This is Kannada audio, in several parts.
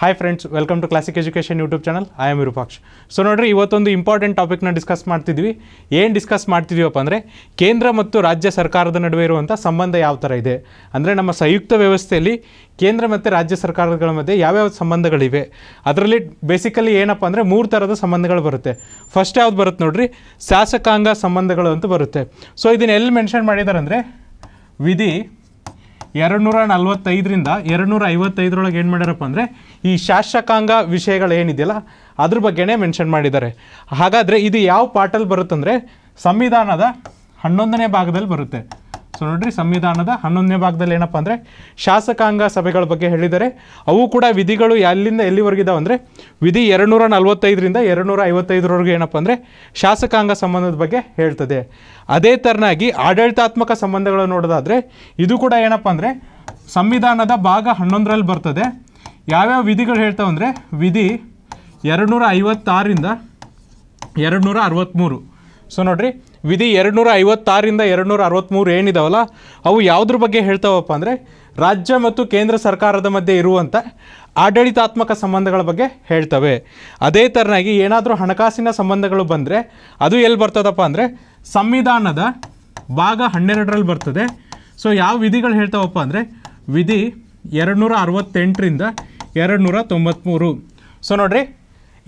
Hi friends welcome to classic education YouTube channel I am Virupaksh so ನೋಡ್ರಿ, ಇವತ್ತೊಂದು ಇಂಪಾರ್ಟೆಂಟ್ ಟಾಪಿಕ್ನ ಡಿಸ್ಕಸ್ ಮಾಡ್ತಿದ್ವಿ. ಏನು ಡಿಸ್ಕಸ್ ಮಾಡ್ತಿದ್ದೀವಪ್ಪ ಅಂದರೆ, ಕೇಂದ್ರ ಮತ್ತು ರಾಜ್ಯ ಸರ್ಕಾರದ ನಡುವೆ ಇರುವಂಥ ಸಂಬಂಧ ಯಾವ ಥರ ಇದೆ? ಅಂದರೆ ನಮ್ಮ ಸಂಯುಕ್ತ ವ್ಯವಸ್ಥೆಯಲ್ಲಿ ಕೇಂದ್ರ ಮತ್ತು ರಾಜ್ಯ ಸರ್ಕಾರಗಳ ಮಧ್ಯೆ ಯಾವ್ಯಾವ ಸಂಬಂಧಗಳಿವೆ? ಅದರಲ್ಲಿ ಬೇಸಿಕಲಿ ಏನಪ್ಪ ಅಂದರೆ ಮೂರು ಥರದ ಸಂಬಂಧಗಳು ಬರುತ್ತೆ. ಫಸ್ಟ್ ಯಾವ್ದು ಬರುತ್ತೆ ನೋಡ್ರಿ, ಶಾಸಕಾಂಗ ಸಂಬಂಧಗಳು ಅಂತ ಬರುತ್ತೆ. ಸೊ ಇದನ್ನ ಎಲ್ಲಿ ಮೆನ್ಷನ್ ಮಾಡಿದ್ದಾರೆ ಅಂದರೆ ವಿಧಿ ಎರಡು ನೂರ ನಲ್ವತ್ತೈದರಿಂದ ಎರಡು ನೂರ ಐವತ್ತೈದರೊಳಗೆ ಏನು ಮಾಡ್ಯಾರಪ್ಪ ಅಂದರೆ ಈ ಶಾಸಕಾಂಗ ವಿಷಯಗಳು ಏನಿದೆಯಲ್ಲ, ಅದ್ರ ಬಗ್ಗೆನೇ ಮೆನ್ಷನ್ ಮಾಡಿದ್ದಾರೆ. ಹಾಗಾದರೆ ಇದು ಯಾವ ಪಾಠಲ್ಲಿ ಬರುತ್ತಂದರೆ ಸಂವಿಧಾನದ ಹನ್ನೊಂದನೇ ಭಾಗದಲ್ಲಿ ಬರುತ್ತೆ. ಸೊ ನೋಡ್ರಿ, ಸಂವಿಧಾನದ ಹನ್ನೊಂದನೇ ಭಾಗದಲ್ಲಿ ಏನಪ್ಪ ಅಂದರೆ ಶಾಸಕಾಂಗ ಸಭೆಗಳ ಬಗ್ಗೆ ಹೇಳಿದ್ದಾರೆ. ಅವು ಕೂಡ ವಿಧಿಗಳು ಎಲ್ಲಿಂದ ಎಲ್ಲಿವರೆಗಿದಾವೆ ಅಂದರೆ ವಿಧಿ ಎರಡುನೂರ ನಲ್ವತ್ತೈದರಿಂದ ಎರಡು ನೂರ ಐವತ್ತೈದರವರೆಗೆ ಏನಪ್ಪ ಅಂದರೆ ಶಾಸಕಾಂಗ ಸಂಬಂಧದ ಬಗ್ಗೆ ಹೇಳ್ತದೆ. ಅದೇ ಥರನಾಗಿ ಆಡಳಿತಾತ್ಮಕ ಸಂಬಂಧಗಳು ನೋಡೋದಾದರೆ ಇದು ಕೂಡ ಏನಪ್ಪ ಅಂದರೆ ಸಂವಿಧಾನದ ಭಾಗ ಹನ್ನೊಂದರಲ್ಲಿ ಬರ್ತದೆ. ಯಾವ್ಯಾವ ವಿಧಿಗಳು ಹೇಳ್ತಾವೆ ಅಂದರೆ ವಿಧಿ ಎರಡುನೂರ ಐವತ್ತಾರರಿಂದ ಎರಡು ನೂರ ಅರವತ್ತ್ಮೂರು ಸೊ ನೋಡ್ರಿ ವಿಧಿ ಎರಡುನೂರ ಐವತ್ತಾರರಿಂದ ಎರಡು ನೂರ ಅರವತ್ತ್ಮೂರು ಏನಿದಾವಲ್ಲ, ಅವು ಯಾವುದ್ರ ಬಗ್ಗೆ ಹೇಳ್ತಾವಪ್ಪ ಅಂದರೆ ರಾಜ್ಯ ಮತ್ತು ಕೇಂದ್ರ ಸರ್ಕಾರದ ಮಧ್ಯೆ ಇರುವಂಥ ಆಡಳಿತಾತ್ಮಕ ಸಂಬಂಧಗಳ ಬಗ್ಗೆ ಹೇಳ್ತವೆ. ಅದೇ ಥರನಾಗಿ ಏನಾದರೂ ಹಣಕಾಸಿನ ಸಂಬಂಧಗಳು ಬಂದರೆ ಅದು ಎಲ್ಲಿ ಬರ್ತದಪ್ಪ ಅಂದರೆ ಸಂವಿಧಾನದ ಭಾಗ ಹನ್ನೆರಡರಲ್ಲಿ ಬರ್ತದೆ. ಸೊ ಯಾವ ವಿಧಿಗಳು ಹೇಳ್ತಾವಪ್ಪ ಅಂದರೆ ವಿಧಿ ಎರಡುನೂರ ಅರವತ್ತೆಂಟರಿಂದ ಎರಡು ನೂರ ತೊಂಬತ್ತ್ಮೂರು ಸೊ ನೋಡ್ರಿ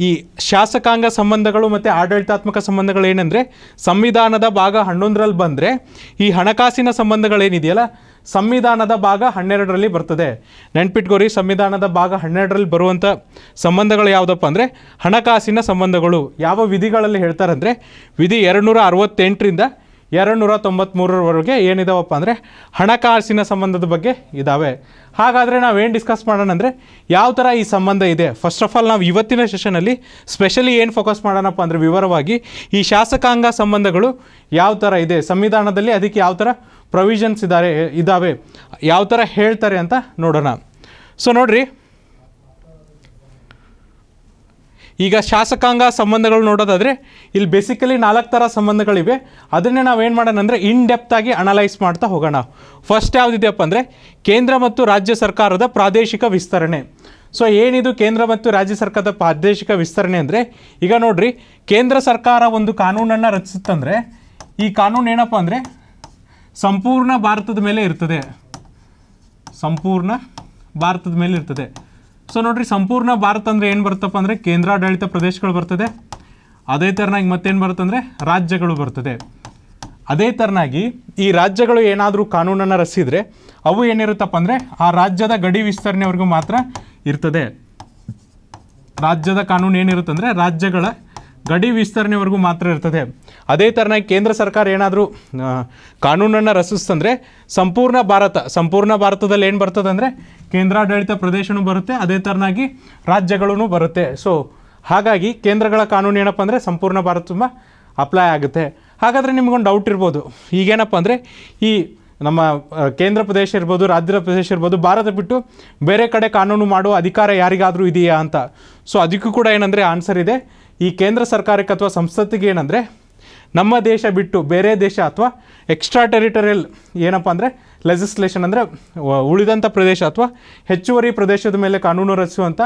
ಈ ಶಾಸಕಾಂಗ ಸಂಬಂಧಗಳು ಮತ್ತು ಆಡಳಿತಾತ್ಮಕ ಸಂಬಂಧಗಳು ಏನಂದರೆ ಸಂವಿಧಾನದ ಭಾಗ ಹನ್ನೊಂದರಲ್ಲಿ ಬಂದರೆ ಈ ಹಣಕಾಸಿನ ಸಂಬಂಧಗಳೇನಿದೆಯಲ್ಲ, ಸಂವಿಧಾನದ ಭಾಗ ಹನ್ನೆರಡರಲ್ಲಿ ಬರ್ತದೆ. ನೆನ್ಪಿಟ್ಕೋರಿ, ಸಂವಿಧಾನದ ಭಾಗ ಹನ್ನೆರಡರಲ್ಲಿ ಬರುವಂಥ ಸಂಬಂಧಗಳು ಯಾವುದಪ್ಪ ಅಂದರೆ ಹಣಕಾಸಿನ ಸಂಬಂಧಗಳು. ಯಾವ ವಿಧಿಗಳಲ್ಲಿ ಹೇಳ್ತಾರಂದರೆ, ವಿಧಿ ಎರಡು ನೂರ ಅರವತ್ತೆಂಟರಿಂದ ಎರಡು ನೂರ ತೊಂಬತ್ತ್ಮೂರರವರೆಗೆ ಏನಿದಾವಪ್ಪ ಅಂದರೆ ಹಣಕಾಸಿನ ಸಂಬಂಧದ ಬಗ್ಗೆ ಇದ್ದಾವೆ ಹಾಗಾದರೆ ನಾವೇನು ಡಿಸ್ಕಸ್ ಮಾಡೋಣ ಅಂದರೆ ಯಾವ ಥರ ಈ ಸಂಬಂಧ ಇದೆ? ಫಸ್ಟ್ ಆಫ್ ಆಲ್ ನಾವು ಇವತ್ತಿನ ಸೆಷನಲ್ಲಿ ಸ್ಪೆಷಲಿ ಏನು ಫೋಕಸ್ ಮಾಡೋಣಪ್ಪ ಅಂದರೆ ವಿವರವಾಗಿ ಈ ಶಾಸಕಾಂಗ ಸಂಬಂಧಗಳು ಯಾವ ಥರ ಇದೆ, ಸಂವಿಧಾನದಲ್ಲಿ ಅದಕ್ಕೆ ಯಾವ ಥರ ಪ್ರೊವಿಷನ್ಸ್ ಇದ್ದಾರೆ ಇದ್ದಾವೆ ಯಾವ ಥರ ಹೇಳ್ತಾರೆ ಅಂತ ನೋಡೋಣ. ಸೊ ನೋಡ್ರಿ ಈಗ ಶಾಸಕಾಂಗ ಸಂಬಂಧಗಳು ನೋಡೋದಾದರೆ ಇಲ್ಲಿ ಬೇಸಿಕಲಿ ನಾಲ್ಕು ಥರ ಸಂಬಂಧಗಳಿವೆ. ಅದನ್ನೇ ನಾವೇನು ಮಾಡೋಣ ಅಂದರೆ ಇನ್ ಡೆಪ್ತಾಗಿ ಅನಲೈಸ್ ಮಾಡ್ತಾ ಹೋಗೋಣ. ಫಸ್ಟ್ ಯಾವುದಿದೆಯಪ್ಪ ಅಂದರೆ ಕೇಂದ್ರ ಮತ್ತು ರಾಜ್ಯ ಸರ್ಕಾರದ ಪ್ರಾದೇಶಿಕ ವಿಸ್ತರಣೆ. ಸೊ ಏನಿದು ಕೇಂದ್ರ ಮತ್ತು ರಾಜ್ಯ ಸರ್ಕಾರದ ಪ್ರಾದೇಶಿಕ ವಿಸ್ತರಣೆ ಅಂದರೆ, ಈಗ ನೋಡ್ರಿ, ಕೇಂದ್ರ ಸರ್ಕಾರ ಒಂದು ಕಾನೂನನ್ನು ರಚಿಸುತ್ತಂದರೆ, ಈ ಕಾನೂನು ಏನಪ್ಪ ಅಂದರೆ, ಸಂಪೂರ್ಣ ಭಾರತದ ಮೇಲೆ ಇರ್ತದೆ. ಸಂಪೂರ್ಣ ಭಾರತದ ಮೇಲೆ ಇರ್ತದೆ. ಸೊ ನೋಡ್ರಿ, ಸಂಪೂರ್ಣ ಭಾರತ ಅಂದರೆ ಏನು ಬರುತ್ತಪ್ಪ ಅಂದರೆ ಕೇಂದ್ರಾಡಳಿತ ಪ್ರದೇಶಗಳು ಬರ್ತದೆ. ಅದೇ ಥರನಾಗಿ ಮತ್ತೇನು ಬರುತ್ತಂದರೆ ರಾಜ್ಯಗಳು ಬರ್ತದೆ. ಅದೇ ಥರನಾಗಿ ಈ ರಾಜ್ಯಗಳು ಏನಾದರೂ ಕಾನೂನನ್ನು ರಚಿಸಿದರೆ ಅವು ಏನಿರುತ್ತಪ್ಪ ಅಂದರೆ ಆ ರಾಜ್ಯದ ಗಡಿ ವಿಸ್ತರಣೆವರೆಗೂ ಮಾತ್ರ ಇರ್ತದೆ. ರಾಜ್ಯದ ಕಾನೂನು ಏನಿರುತ್ತೆ ಅಂದರೆ ರಾಜ್ಯಗಳ ಗಡಿ ವಿಸ್ತರಣೆವರೆಗೂ ಮಾತ್ರ ಇರ್ತದೆ. ಅದೇ ಥರನಾಗಿ ಕೇಂದ್ರ ಸರ್ಕಾರ ಏನಾದರೂ ಕಾನೂನನ್ನು ರಚಿಸ್ತಂದರೆ ಸಂಪೂರ್ಣ ಭಾರತ, ಸಂಪೂರ್ಣ ಭಾರತದಲ್ಲಿ ಏನು ಬರ್ತದೆ ಅಂದರೆ ಕೇಂದ್ರಾಡಳಿತ ಪ್ರದೇಶನೂ ಬರುತ್ತೆ, ಅದೇ ಥರನಾಗಿ ರಾಜ್ಯಗಳೂ ಬರುತ್ತೆ. ಸೊ ಹಾಗಾಗಿ ಕೇಂದ್ರಗಳ ಕಾನೂನು ಏನಪ್ಪ ಅಂದರೆ ಸಂಪೂರ್ಣ ಭಾರತ ತುಂಬ ಅಪ್ಲೈ ಆಗುತ್ತೆ. ಹಾಗಾದರೆ ನಿಮ್ಗೊಂದು ಡೌಟ್ ಇರ್ಬೋದು. ಈಗೇನಪ್ಪ ಅಂದರೆ ಈ ನಮ್ಮ ಕೇಂದ್ರ ಪ್ರದೇಶ ಇರ್ಬೋದು ರಾಜ್ಯ ಪ್ರದೇಶ ಇರ್ಬೋದು, ಭಾರತ ಬಿಟ್ಟು ಬೇರೆ ಕಡೆ ಕಾನೂನು ಮಾಡುವ ಅಧಿಕಾರ ಯಾರಿಗಾದರೂ ಇದೆಯಾ ಅಂತ? ಸೊ ಅದಕ್ಕೂ ಕೂಡ ಏನಂದರೆ ಆನ್ಸರ್ ಇದೆ. ಈ ಕೇಂದ್ರ ಸರ್ಕಾರಕ್ಕೆ ಅಥವಾ ಸಂಸತ್ತಿಗೆ ಏನಂದರೆ, ನಮ್ಮ ದೇಶ ಬಿಟ್ಟು ಬೇರೆ ದೇಶ ಅಥವಾ ಎಕ್ಸ್ಟ್ರಾ ಟೆರಿಟರಿಯಲ್ ಏನಪ್ಪ ಅಂದರೆ ಲೆಜಿಸ್ಲೇಷನ್ ಅಂದರೆ ಉಳಿದಂಥ ಪ್ರದೇಶ ಅಥವಾ ಹೆಚ್ಚುವರಿ ಪ್ರದೇಶದ ಮೇಲೆ ಕಾನೂನು ರಚಿಸುವಂಥ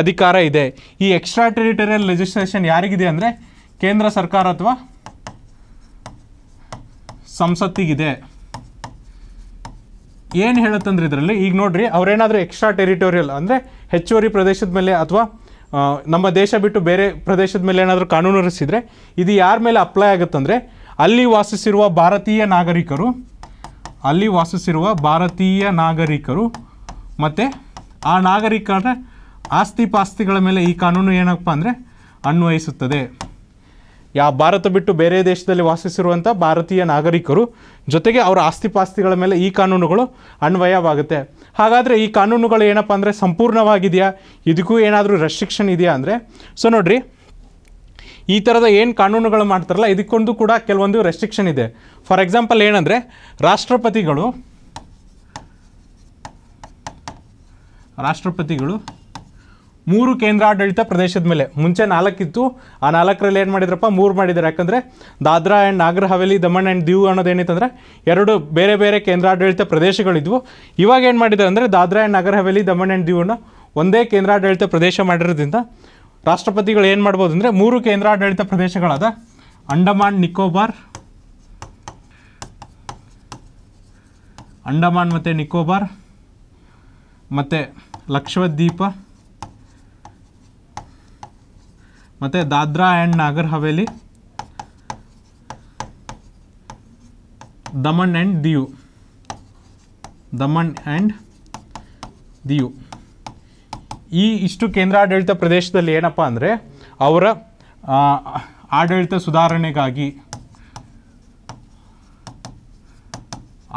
ಅಧಿಕಾರ ಇದೆ. ಈ ಎಕ್ಸ್ಟ್ರಾ ಟೆರಿಟರಿಯಲ್ ಲೆಜಿಸ್ಲೇಷನ್ ಯಾರಿಗಿದೆ ಅಂದರೆ, ಕೇಂದ್ರ ಸರ್ಕಾರ ಅಥವಾ ಸಂಸತ್ತಿಗಿದೆ. ಏನು ಹೇಳುತ್ತಂದ್ರೆ ಇದರಲ್ಲಿ, ಈಗ ನೋಡ್ರಿ, ಅವರೇನಾದರೂ ಎಕ್ಸ್ಟ್ರಾ ಟೆರಿಟೋರಿಯಲ್ ಅಂದರೆ, ಹೆಚ್ಚುವರಿ ಪ್ರದೇಶದ ಮೇಲೆ ಅಥವಾ ನಮ್ಮ ದೇಶ ಬಿಟ್ಟು ಬೇರೆ ಪ್ರದೇಶದ ಮೇಲೆ ಏನಾದರೂ ಕಾನೂನು ರಚಿಸಿದರೆ ಇದು ಯಾರ ಮೇಲೆ ಅಪ್ಲೈ ಆಗುತ್ತಂದರೆ ಅಲ್ಲಿ ವಾಸಿಸಿರುವ ಭಾರತೀಯ ನಾಗರಿಕರು, ಅಲ್ಲಿ ವಾಸಿಸಿರುವ ಭಾರತೀಯ ನಾಗರಿಕರು ಮತ್ತು ಆ ನಾಗರಿಕರ ಆಸ್ತಿ ಪಾಸ್ತಿಗಳ ಮೇಲೆ ಈ ಕಾನೂನು ಏನಪ್ಪ ಅಂದರೆ ಅನ್ವಯಿಸುತ್ತದೆ. ಯಾವ ಭಾರತ ಬಿಟ್ಟು ಬೇರೆ ದೇಶದಲ್ಲಿ ವಾಸಿಸಿರುವಂಥ ಭಾರತೀಯ ನಾಗರಿಕರು ಜೊತೆಗೆ ಅವರ ಆಸ್ತಿಪಾಸ್ತಿಗಳ ಮೇಲೆ ಈ ಕಾನೂನುಗಳು ಅನ್ವಯವಾಗುತ್ತೆ. ಹಾಗಾದರೆ ಈ ಕಾನೂನುಗಳು ಏನಪ್ಪ ಅಂದರೆ ಸಂಪೂರ್ಣವಾಗಿದೆಯಾ? ಇದಕ್ಕೂ ಏನಾದರೂ ರೆಸ್ಟ್ರಿಕ್ಷನ್ ಇದೆಯಾ ಅಂದರೆ? ಸೊ ನೋಡ್ರಿ, ಈ ಥರದ ಏನು ಕಾನೂನುಗಳು ಮಾಡ್ತಾರಲ್ಲ, ಇದಕ್ಕೊಂದು ಕೂಡ ಕೆಲವೊಂದು ರೆಸ್ಟ್ರಿಕ್ಷನ್ ಇದೆ. ಫಾರ್ ಎಕ್ಸಾಂಪಲ್ ಏನಂದರೆ, ರಾಷ್ಟ್ರಪತಿಗಳು ರಾಷ್ಟ್ರಪತಿಗಳು ಮೂರು ಕೇಂದ್ರಾಡಳಿತ ಪ್ರದೇಶದ ಮೇಲೆ. ಮುಂಚೆ ನಾಲ್ಕಿತ್ತು, ಆ ನಾಲ್ಕರಲ್ಲಿ ಏನು ಮಾಡಿದ್ರಪ್ಪ? ಮೂರು ಮಾಡಿದ್ದಾರೆ. ಯಾಕಂದರೆ ದಾದ್ರಾ ಆ್ಯಂಡ್ ನಾಗರ್ ಹವೇಲಿ, ದಮನ್ ಆ್ಯಂಡ್ ದಿವ್ ಅನ್ನೋದೇನಿತ್ತಂದರೆ ಎರಡು ಬೇರೆ ಬೇರೆ ಕೇಂದ್ರಾಡಳಿತ ಪ್ರದೇಶಗಳಿದ್ವು. ಇವಾಗ ಏನು ಮಾಡಿದ್ದಾರೆ ಅಂದರೆ ದಾದ್ರಾ ಆ್ಯಂಡ್ ನಾಗರ್ ಹವೇಲಿ, ದಮನ್ ಆ್ಯಂಡ್ ದಿವನ್ನ ಒಂದೇ ಕೇಂದ್ರಾಡಳಿತ ಪ್ರದೇಶ ಮಾಡಿರೋದ್ರಿಂದ ರಾಷ್ಟ್ರಪತಿಗಳು ಏನು ಮಾಡ್ಬೋದು ಅಂದರೆ ಮೂರು ಕೇಂದ್ರಾಡಳಿತ ಪ್ರದೇಶಗಳಾದ ಅಂಡಮಾನ್, ನಿಕೋಬಾರ್, ಅಂಡಮಾನ್ ಮತ್ತು ನಿಕೋಬಾರ್, ಮತ್ತು ಲಕ್ಷದ್ವೀಪ ಮತ್ತು Dadra and Nagar Haveli, Daman and Diu. Daman and Diu. ಈ ಇಷ್ಟು ಕೇಂದ್ರಾಡಳಿತ ಪ್ರದೇಶದಲ್ಲಿ ಏನಪ್ಪ ಅಂದರೆ ಅವರ ಆಡಳಿತ ಸುಧಾರಣೆಗಾಗಿ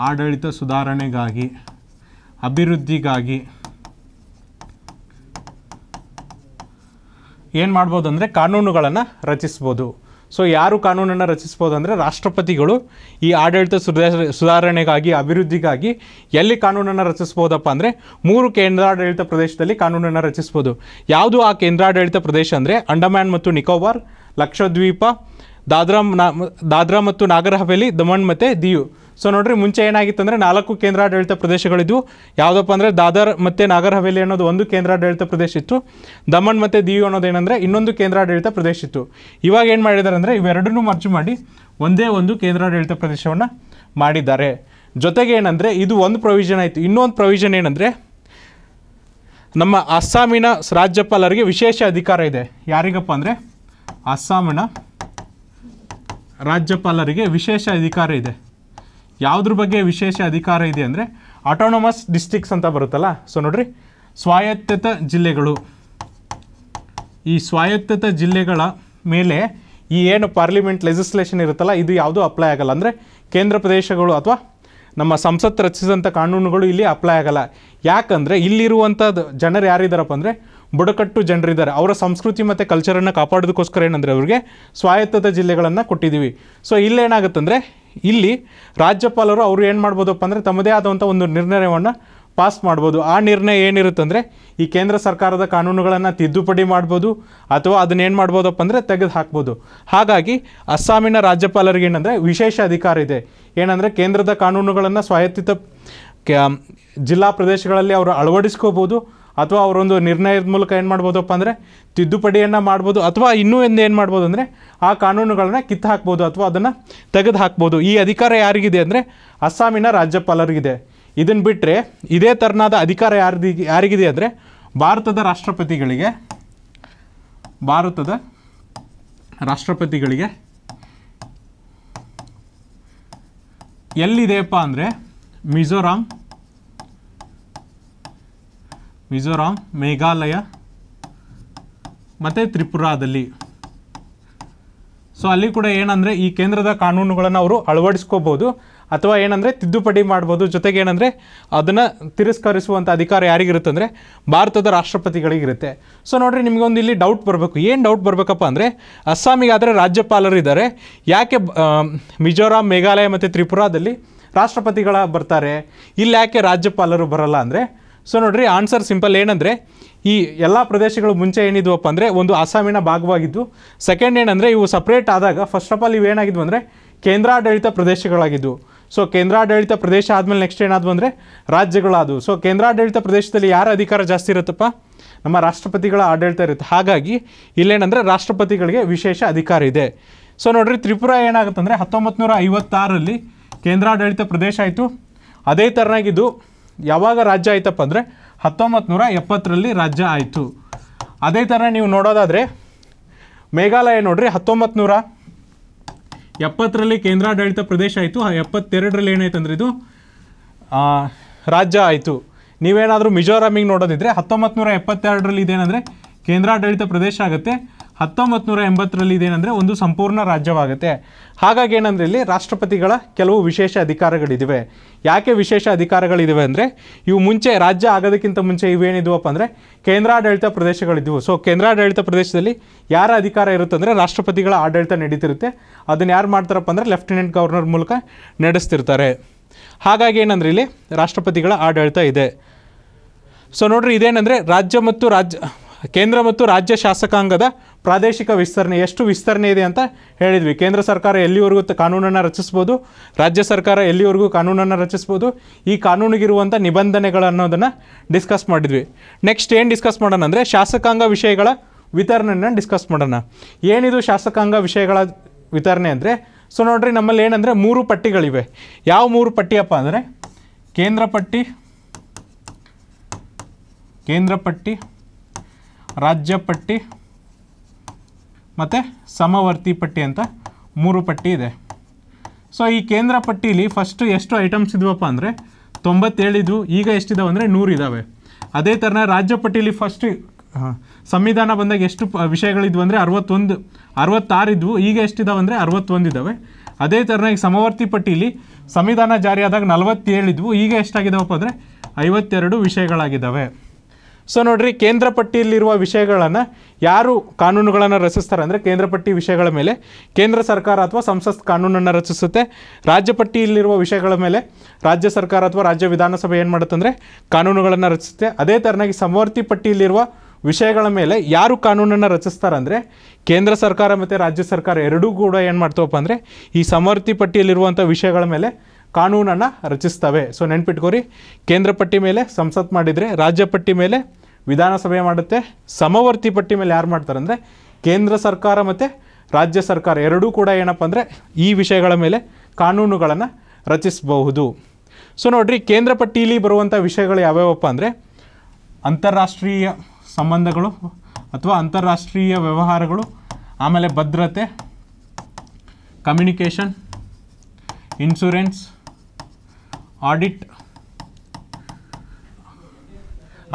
ಆಡಳಿತ ಸುಧಾರಣೆಗಾಗಿ, ಅಭಿವೃದ್ಧಿಗಾಗಿ ಏನು ಮಾಡ್ಬೋದು ಅಂದರೆ ಕಾನೂನುಗಳನ್ನು ರಚಿಸ್ಬೋದು. ಸೊ ಯಾರು ಕಾನೂನನ್ನು ರಚಿಸ್ಬೋದು ಅಂದರೆ ರಾಷ್ಟ್ರಪತಿಗಳು. ಈ ಆಡಳಿತ ಸುಧಾರ, ಸುಧಾರಣೆಗಾಗಿ, ಅಭಿವೃದ್ಧಿಗಾಗಿ ಎಲ್ಲಿ ಕಾನೂನನ್ನು ರಚಿಸ್ಬೋದಪ್ಪ ಅಂದರೆ ಮೂರು ಕೇಂದ್ರಾಡಳಿತ ಪ್ರದೇಶದಲ್ಲಿ ಕಾನೂನನ್ನು ರಚಿಸ್ಬೋದು. ಯಾವುದು ಆ ಕೇಂದ್ರಾಡಳಿತ ಪ್ರದೇಶ ಅಂದರೆ ಅಂಡಮಾನ್ ಮತ್ತು ನಿಕೋಬಾರ್, ಲಕ್ಷದ್ವೀಪ, ದಾದ್ರಾ ನಾ ದಾದ್ರಾ ಮತ್ತು ನಾಗರ ಹವೇಲಿ ದಮನ್ ಮತ್ತು ದಿಯು. ಸೊ ನೋಡ್ರಿ, ಮುಂಚೆ ಏನಾಗಿತ್ತು ಅಂದರೆ ನಾಲ್ಕು ಕೇಂದ್ರಾಡಳಿತ ಪ್ರದೇಶಗಳಿದ್ವು. ಯಾವುದಪ್ಪ ಅಂದರೆ ದಾದರ್ ಮತ್ತು ನಾಗರ್ ಹವೇಲಿ ಅನ್ನೋದು ಒಂದು ಕೇಂದ್ರಾಡಳಿತ ಪ್ರದೇಶ ಇತ್ತು. ದಮನ್ ಮತ್ತು ದಿಯು ಅನ್ನೋದು ಏನಂದರೆ ಇನ್ನೊಂದು ಕೇಂದ್ರಾಡಳಿತ ಪ್ರದೇಶ ಇತ್ತು. ಇವಾಗ ಏನು ಮಾಡಿದ್ದಾರೆ ಅಂದರೆ ಇವೆರಡನ್ನೂ ಮರ್ಜು ಮಾಡಿ ಒಂದೇ ಒಂದು ಕೇಂದ್ರಾಡಳಿತ ಪ್ರದೇಶವನ್ನು ಮಾಡಿದ್ದಾರೆ. ಜೊತೆಗೆ ಏನಂದರೆ ಇದು ಒಂದು ಪ್ರೊವಿಷನ್ ಆಯಿತು. ಇನ್ನೊಂದು ಪ್ರೊವಿಷನ್ ಏನಂದರೆ ನಮ್ಮ ಅಸ್ಸಾಮಿನ ರಾಜ್ಯಪಾಲರಿಗೆ ವಿಶೇಷ ಅಧಿಕಾರ ಇದೆ. ಯಾರಿಗಪ್ಪ ಅಂದರೆ ಅಸ್ಸಾಮಿನ ರಾಜ್ಯಪಾಲರಿಗೆ ವಿಶೇಷ ಅಧಿಕಾರ ಇದೆ. ಯಾವುದ್ರ ಬಗ್ಗೆ ವಿಶೇಷ ಅಧಿಕಾರ ಇದೆ ಅಂದರೆ ಆಟೋನಮಸ್ ಡಿಸ್ಟಿಕ್ಸ್ ಅಂತ ಬರುತ್ತಲ್ಲ? ಸೊ ನೋಡ್ರಿ, ಸ್ವಾಯತ್ತತ ಜಿಲ್ಲೆಗಳು. ಈ ಸ್ವಾಯತ್ತತ ಜಿಲ್ಲೆಗಳ ಮೇಲೆ ಈ ಏನು ಪಾರ್ಲಿಮೆಂಟ್ ಲೆಜಿಸ್ಲೇಷನ್ ಇರುತ್ತಲ್ಲ, ಇದು ಯಾವುದೂ ಅಪ್ಲೈ ಆಗಲ್ಲ. ಅಂದರೆ ಕೇಂದ್ರ ಪ್ರದೇಶಗಳು ಅಥವಾ ನಮ್ಮ ಸಂಸತ್ ರಚಿಸಿದಂಥ ಕಾನೂನುಗಳು ಇಲ್ಲಿ ಅಪ್ಲೈ ಆಗಲ್ಲ. ಯಾಕಂದರೆ ಇಲ್ಲಿರುವಂಥದ್ದು ಜನರು ಯಾರಿದ್ದಾರಪ್ಪ ಅಂದರೆ ಬುಡಕಟ್ಟು ಜನರಿದ್ದಾರೆ. ಅವರ ಸಂಸ್ಕೃತಿ ಮತ್ತು ಕಲ್ಚರನ್ನು ಕಾಪಾಡೋದಕ್ಕೋಸ್ಕರ ಏನಂದರೆ, ಅವರಿಗೆ ಸ್ವಾಯತ್ತದ ಜಿಲ್ಲೆಗಳನ್ನು ಕೊಟ್ಟಿದ್ದೀವಿ. ಸೊ ಇಲ್ಲೇನಾಗುತ್ತಂದರೆ ಇಲ್ಲಿ ರಾಜ್ಯಪಾಲರು ಅವರು ಏನು ಮಾಡ್ಬೋದಪ್ಪ ಅಂದರೆ ತಮ್ಮದೇ ಆದಂಥ ಒಂದು ನಿರ್ಣಯವನ್ನು ಪಾಸ್ ಮಾಡ್ಬೋದು. ಆ ನಿರ್ಣಯ ಏನಿರುತ್ತಂದರೆ ಈ ಕೇಂದ್ರ ಸರ್ಕಾರದ ಕಾನೂನುಗಳನ್ನು ತಿದ್ದುಪಡಿ ಮಾಡ್ಬೋದು ಅಥವಾ ಅದನ್ನೇನು ಮಾಡ್ಬೋದಪ್ಪ ಅಂದರೆ ತೆಗೆದು ಹಾಕ್ಬೋದು ಹಾಗಾಗಿ ಅಸ್ಸಾಮಿನ ರಾಜ್ಯಪಾಲರಿಗೆ ಏನಂದರೆ ವಿಶೇಷ ಅಧಿಕಾರ ಇದೆ. ಏನಂದರೆ ಕೇಂದ್ರದ ಕಾನೂನುಗಳನ್ನು ಸ್ವಾಯತ್ತಿತ ಜಿಲ್ಲಾ ಪ್ರದೇಶಗಳಲ್ಲಿ ಅವರು ಅಳವಡಿಸ್ಕೋಬೋದು. ಅಥವಾ ಅವರೊಂದು ನಿರ್ಣಯದ ಮೂಲಕ ಏನು ಮಾಡ್ಬೋದಪ್ಪ ಅಂದರೆ ತಿದ್ದುಪಡಿಯನ್ನು ಮಾಡ್ಬೋದು ಅಥವಾ ಇನ್ನೂ ಒಂದು ಏನು ಮಾಡ್ಬೋದು ಅಂದರೆ ಆ ಕಾನೂನುಗಳನ್ನ ಕಿತ್ತು ಹಾಕ್ಬೋದು ಅಥವಾ ಅದನ್ನು ತೆಗೆದು ಹಾಕ್ಬೋದು. ಈ ಅಧಿಕಾರ ಯಾರಿಗಿದೆ ಅಂದರೆ ಅಸ್ಸಾಮಿನ ರಾಜ್ಯಪಾಲರಿಗಿದೆ. ಇದನ್ನು ಬಿಟ್ಟರೆ ಇದೇ ಥರನಾದ ಅಧಿಕಾರ ಯಾರ್ದಿ, ಯಾರಿಗಿದೆ ಅಂದರೆ ಭಾರತದ ರಾಷ್ಟ್ರಪತಿಗಳಿಗೆ ಭಾರತದ ರಾಷ್ಟ್ರಪತಿಗಳಿಗೆ ಎಲ್ಲಿದೆಯಪ್ಪ ಅಂದರೆ ಮಿಜೋರಾಂ ಮಿಜೋರಾಂ, ಮೇಘಾಲಯ, ಮತ್ತು ತ್ರಿಪುರಾದಲ್ಲಿ. ಸೊ ಅಲ್ಲಿ ಕೂಡ ಏನಂದರೆ ಈ ಕೇಂದ್ರದ ಕಾನೂನುಗಳನ್ನು ಅವರು ಅಳವಡಿಸ್ಕೋಬೋದು, ಅಥವಾ ಏನಂದರೆ ತಿದ್ದುಪಡಿ ಮಾಡ್ಬೋದು. ಜೊತೆಗೆ ಏನಂದರೆ ಅದನ್ನು ತಿರಸ್ಕರಿಸುವಂಥ ಅಧಿಕಾರ ಯಾರಿಗಿರುತ್ತೆ ಅಂದರೆ ಭಾರತದ ರಾಷ್ಟ್ರಪತಿಗಳಿಗಿರುತ್ತೆ. ಸೊ ನೋಡಿರಿ ನಿಮಗೊಂದು ಇಲ್ಲಿ ಡೌಟ್ ಬರಬೇಕು. ಏನು ಡೌಟ್ ಬರಬೇಕಪ್ಪ ಅಂದರೆ ಅಸ್ಸಾಮಿಗಾದರೆ ರಾಜ್ಯಪಾಲರು ಇದ್ದಾರೆ. ಯಾಕೆ ಮಿಜೋರಾಂ, ಮೇಘಾಲಯ ಮತ್ತು ತ್ರಿಪುರಾದಲ್ಲಿ ರಾಷ್ಟ್ರಪತಿಗಳ ಬರ್ತಾರೆ? ಇಲ್ಲಿ ಯಾಕೆ ರಾಜ್ಯಪಾಲರು ಬರಲ್ಲ ಅಂದರೆ ಸೊ ನೋಡ್ರಿ ಆನ್ಸರ್ ಸಿಂಪಲ್ ಏನಂದರೆ, ಈ ಎಲ್ಲ ಪ್ರದೇಶಗಳು ಮುಂಚೆ ಏನಿದ್ವಪ್ಪ ಅಂದರೆ, ಒಂದು ಅಸ್ಸಾಮಿನ ಭಾಗವಾಗಿದ್ದು ಸೆಕೆಂಡ್ ಏನಂದರೆ, ಇವು ಸಪ್ರೇಟ್ ಆದಾಗ ಫಸ್ಟ್ ಆಫ್ ಆಲ್ ಇವು ಏನಾಗಿದ್ವು ಅಂದರೆ, ಕೇಂದ್ರಾಡಳಿತ ಪ್ರದೇಶಗಳಾಗಿದ್ದವು ಸೊ ಕೇಂದ್ರಾಡಳಿತ ಪ್ರದೇಶ ಆದಮೇಲೆ ನೆಕ್ಸ್ಟ್ ಏನಾದ್ವು ಅಂದರೆ, ರಾಜ್ಯಗಳಾದವು. ಸೊ ಕೇಂದ್ರಾಡಳಿತ ಪ್ರದೇಶದಲ್ಲಿ ಯಾರ ಅಧಿಕಾರ ಜಾಸ್ತಿ ಇರುತ್ತಪ್ಪ? ನಮ್ಮ ರಾಷ್ಟ್ರಪತಿಗಳ ಆಡಳಿತ ಇರುತ್ತೆ. ಹಾಗಾಗಿ, ಇಲ್ಲೇನಂದರೆ, ರಾಷ್ಟ್ರಪತಿಗಳಿಗೆ ವಿಶೇಷ ಅಧಿಕಾರ ಇದೆ. ಸೊ ನೋಡ್ರಿ, ತ್ರಿಪುರ ಏನಾಗುತ್ತಂದರೆ ಹತ್ತೊಂಬತ್ತು ನೂರ ಐವತ್ತಾರರಲ್ಲಿ ಕೇಂದ್ರಾಡಳಿತ ಪ್ರದೇಶ ಆಯಿತು. ಅದೇ ಥರನಾಗಿದ್ದು ಯಾವಾಗ ರಾಜ್ಯ ಆಯ್ತಪ್ಪ ಅಂದರೆ ಹತ್ತೊಂಬತ್ತು ನೂರ ಎಪ್ಪತ್ತರಲ್ಲಿ ರಾಜ್ಯ ಆಯಿತು. ಅದೇ ಥರ ನೀವು ನೋಡೋದಾದರೆ ಮೇಘಾಲಯ ನೋಡ್ರಿ ಹತ್ತೊಂಬತ್ತು ನೂರ ಎಪ್ಪತ್ತರಲ್ಲಿ ಕೇಂದ್ರಾಡಳಿತ ಪ್ರದೇಶ ಆಯಿತು. ಎಪ್ಪತ್ತೆರಡರಲ್ಲಿ ಏನಾಯ್ತು ಅಂದ್ರೆ ಇದು ರಾಜ್ಯ ಆಯಿತು. ನೀವೇನಾದರೂ ಮಿಜೋರಾಮಿಗೆ ನೋಡೋದಿದ್ರೆ ಹತ್ತೊಂಬತ್ತು ನೂರ ಎಪ್ಪತ್ತೆರಡರಲ್ಲಿ ಇದೇನೆಂದರೆ ಕೇಂದ್ರಾಡಳಿತ ಪ್ರದೇಶ ಆಗುತ್ತೆ. ಹತ್ತೊಂಬತ್ತು ನೂರ ಎಂಬತ್ತರಲ್ಲಿ ಇದೇನೆಂದರೆ ಒಂದು ಸಂಪೂರ್ಣ ರಾಜ್ಯವಾಗುತ್ತೆ. ಹಾಗಾಗಿ ಏನಂದರೆ ಇಲ್ಲಿ ರಾಷ್ಟ್ರಪತಿಗಳ ಕೆಲವು ವಿಶೇಷ ಅಧಿಕಾರಗಳಿದ್ದಾವೆ ಯಾಕೆ ವಿಶೇಷ ಅಧಿಕಾರಗಳಿದ್ದಾವೆ ಅಂದರೆ ಇವು ಮುಂಚೆ ರಾಜ್ಯ ಆಗೋದಕ್ಕಿಂತ ಮುಂಚೆ ಇವೇನಿದ್ವಪ್ಪ ಅಂದರೆ ಕೇಂದ್ರಾಡಳಿತ ಪ್ರದೇಶಗಳಿದ್ದವು ಸೊ ಕೇಂದ್ರಾಡಳಿತ ಪ್ರದೇಶದಲ್ಲಿ ಯಾರ ಅಧಿಕಾರ ಇರುತ್ತೆ ಅಂದರೆ ರಾಷ್ಟ್ರಪತಿಗಳ ಆಡಳಿತ ನಡೀತಿರುತ್ತೆ. ಅದನ್ನು ಯಾರು ಮಾಡ್ತಾರಪ್ಪ ಅಂದರೆ ಲೆಫ್ಟಿನೆಂಟ್ ಗವರ್ನರ್ ಮೂಲಕ ನಡೆಸ್ತಿರ್ತಾರೆ. ಹಾಗಾಗಿ ಏನಂದ್ರೆ ಇಲ್ಲಿ ರಾಷ್ಟ್ರಪತಿಗಳ ಆಡಳಿತ ಇದೆ. ಸೊ ನೋಡ್ರಿ ಇದೇನಂದರೆ ರಾಜ್ಯ ಮತ್ತು ರಾಜ್ಯ ಕೇಂದ್ರ ಮತ್ತು ರಾಜ್ಯ ಶಾಸಕಾಂಗದ ಪ್ರಾದೇಶಿಕ ವಿಸ್ತರಣೆ, ಎಷ್ಟು ವಿಸ್ತರಣೆ ಇದೆ ಅಂತ ಹೇಳಿದ್ವಿ. ಕೇಂದ್ರ ಸರ್ಕಾರ ಎಲ್ಲಿವರೆಗೂ ಕಾನೂನನ್ನು ರಚಿಸ್ಬೋದು, ರಾಜ್ಯ ಸರ್ಕಾರ ಎಲ್ಲಿವರೆಗೂ ಕಾನೂನನ್ನು ರಚಿಸ್ಬೋದು, ಈ ಕಾನೂನಿಗಿರುವಂಥ ನಿಬಂಧನೆಗಳು ಅನ್ನೋದನ್ನು ಡಿಸ್ಕಸ್ ಮಾಡಿದ್ವಿ. ನೆಕ್ಸ್ಟ್ ಏನು ಡಿಸ್ಕಸ್ ಮಾಡೋಣ ಅಂದರೆ ಶಾಸಕಾಂಗ ವಿಷಯಗಳ ವಿತರಣೆಯನ್ನು ಡಿಸ್ಕಸ್ ಮಾಡೋಣ. ಏನಿದು ಶಾಸಕಾಂಗ ವಿಷಯಗಳ ವಿತರಣೆ ಅಂದರೆ, ಸೊ ನೋಡ್ರಿ ನಮ್ಮಲ್ಲಿ ಏನಂದರೆ ಮೂರು ಪಟ್ಟಿಗಳಿವೆ. ಯಾವ ಮೂರು ಪಟ್ಟಿಯಪ್ಪ ಅಂದರೆ, ಕೇಂದ್ರ ಪಟ್ಟಿ ಕೇಂದ್ರ ಪಟ್ಟಿ ರಾಜ್ಯ ಪಟ್ಟಿ ಮತ್ತು ಸಮವರ್ತಿ ಪಟ್ಟಿ ಅಂತ ಮೂರು ಪಟ್ಟಿ ಇದೆ. ಸೊ ಈ ಕೇಂದ್ರ ಪಟ್ಟೀಲಿ ಫಸ್ಟು ಎಷ್ಟು ಐಟಮ್ಸ್ ಇದ್ವಪ್ಪ ಅಂದರೆ ತೊಂಬತ್ತೇಳಿದ್ವು ಈಗ ಎಷ್ಟಿದಾವೆ ಅಂದರೆ ನೂರು ಇದ್ದಾವೆ ಅದೇ ಥರನ ರಾಜ್ಯ ಪಟ್ಟೀಲಿ ಫಸ್ಟ್ ಸಂವಿಧಾನ ಬಂದಾಗ ಎಷ್ಟು ವಿಷಯಗಳಿದ್ವು ಅಂದರೆ ಅರವತ್ತೊಂದು ಅರವತ್ತಾರಿದ್ವು ಈಗ ಎಷ್ಟಿದಾವೆ ಅಂದರೆ ಅರವತ್ತೊಂದು ಇದ್ದಾವೆ ಅದೇ ಥರನಾಗಿ ಸಮವರ್ತಿ ಪಟ್ಟೀಲಿ ಸಂವಿಧಾನ ಜಾರಿಯಾದಾಗ ನಲವತ್ತೇಳಿದ್ವು ಈಗ ಎಷ್ಟಾಗಿದ್ದಾವಪ್ಪ ಅಂದರೆ ಐವತ್ತೆರಡು ವಿಷಯಗಳಾಗಿದ್ದಾವೆ ಸೊ ನೋಡ್ರಿ, ಕೇಂದ್ರ ಪಟ್ಟಿಯಲ್ಲಿರುವ ವಿಷಯಗಳನ್ನು ಯಾರು ಕಾನೂನುಗಳನ್ನು ರಚಿಸ್ತಾರೆ ಅಂದರೆ ಕೇಂದ್ರ ಪಟ್ಟಿ ವಿಷಯಗಳ ಮೇಲೆ ಕೇಂದ್ರ ಸರ್ಕಾರ ಅಥವಾ ಸಂಸತ್ ಕಾನೂನನ್ನು ರಚಿಸುತ್ತೆ. ರಾಜ್ಯ ಪಟ್ಟಿಯಲ್ಲಿರುವ ವಿಷಯಗಳ ಮೇಲೆ ರಾಜ್ಯ ಸರ್ಕಾರ ಅಥವಾ ರಾಜ್ಯ ವಿಧಾನಸಭೆ ಏನು ಮಾಡುತ್ತೆ ಅಂದರೆ ಕಾನೂನುಗಳನ್ನು ರಚಿಸುತ್ತೆ. ಅದೇ ಥರನಾಗಿ ಸಮವರ್ತಿ ಪಟ್ಟಿಯಲ್ಲಿರುವ ವಿಷಯಗಳ ಮೇಲೆ ಯಾರು ಕಾನೂನನ್ನು ರಚಿಸ್ತಾರೆ ಅಂದರೆ ಕೇಂದ್ರ ಸರ್ಕಾರ ಮತ್ತು ರಾಜ್ಯ ಸರ್ಕಾರ ಎರಡೂ ಕೂಡ ಏನು ಮಾಡ್ತವಪ್ಪ ಅಂದರೆ ಈ ಸಮವರ್ತಿ ಪಟ್ಟಿಯಲ್ಲಿರುವಂಥ ವಿಷಯಗಳ ಮೇಲೆ ಕಾನೂನನ್ನು ರಚಿಸ್ತವೆ. ಸೊ ನೆನ್ಪಿಟ್ಕೋರಿ, ಕೇಂದ್ರ ಪಟ್ಟಿ ಮೇಲೆ ಸಂಸತ್ ಮಾಡಿದರೆ ರಾಜ್ಯ ಪಟ್ಟಿ ಮೇಲೆ, ವಿಧಾನಸಭೆ ಮಾಡುತ್ತೆ, ಸಮವರ್ತಿ ಪಟ್ಟಿ ಮೇಲೆ ಯಾರು ಮಾಡ್ತಾರೆ ಅಂದರೆ ಕೇಂದ್ರ ಸರ್ಕಾರ ಮತ್ತು ರಾಜ್ಯ ಸರ್ಕಾರ ಎರಡೂ ಕೂಡ ಏನಪ್ಪ ಅಂದರೆ ಈ ವಿಷಯಗಳ ಮೇಲೆ ಕಾನೂನುಗಳನ್ನು ರಚಿಸಬಹುದು. ಸೊ ನೋಡ್ರಿ, ಕೇಂದ್ರ ಪಟ್ಟಿಯಲ್ಲಿ ಬರುವಂಥ ವಿಷಯಗಳು ಯಾವ್ಯಾವಪ್ಪ ಅಂದರೆ ಅಂತಾರಾಷ್ಟ್ರೀಯ ಸಂಬಂಧಗಳು ಅಥವಾ ಅಂತಾರಾಷ್ಟ್ರೀಯ ವ್ಯವಹಾರಗಳು, ಆಮೇಲೆ ಭದ್ರತೆ ಕಮ್ಯುನಿಕೇಷನ್ ಇನ್ಶೂರೆನ್ಸ್ ಆಡಿಟ್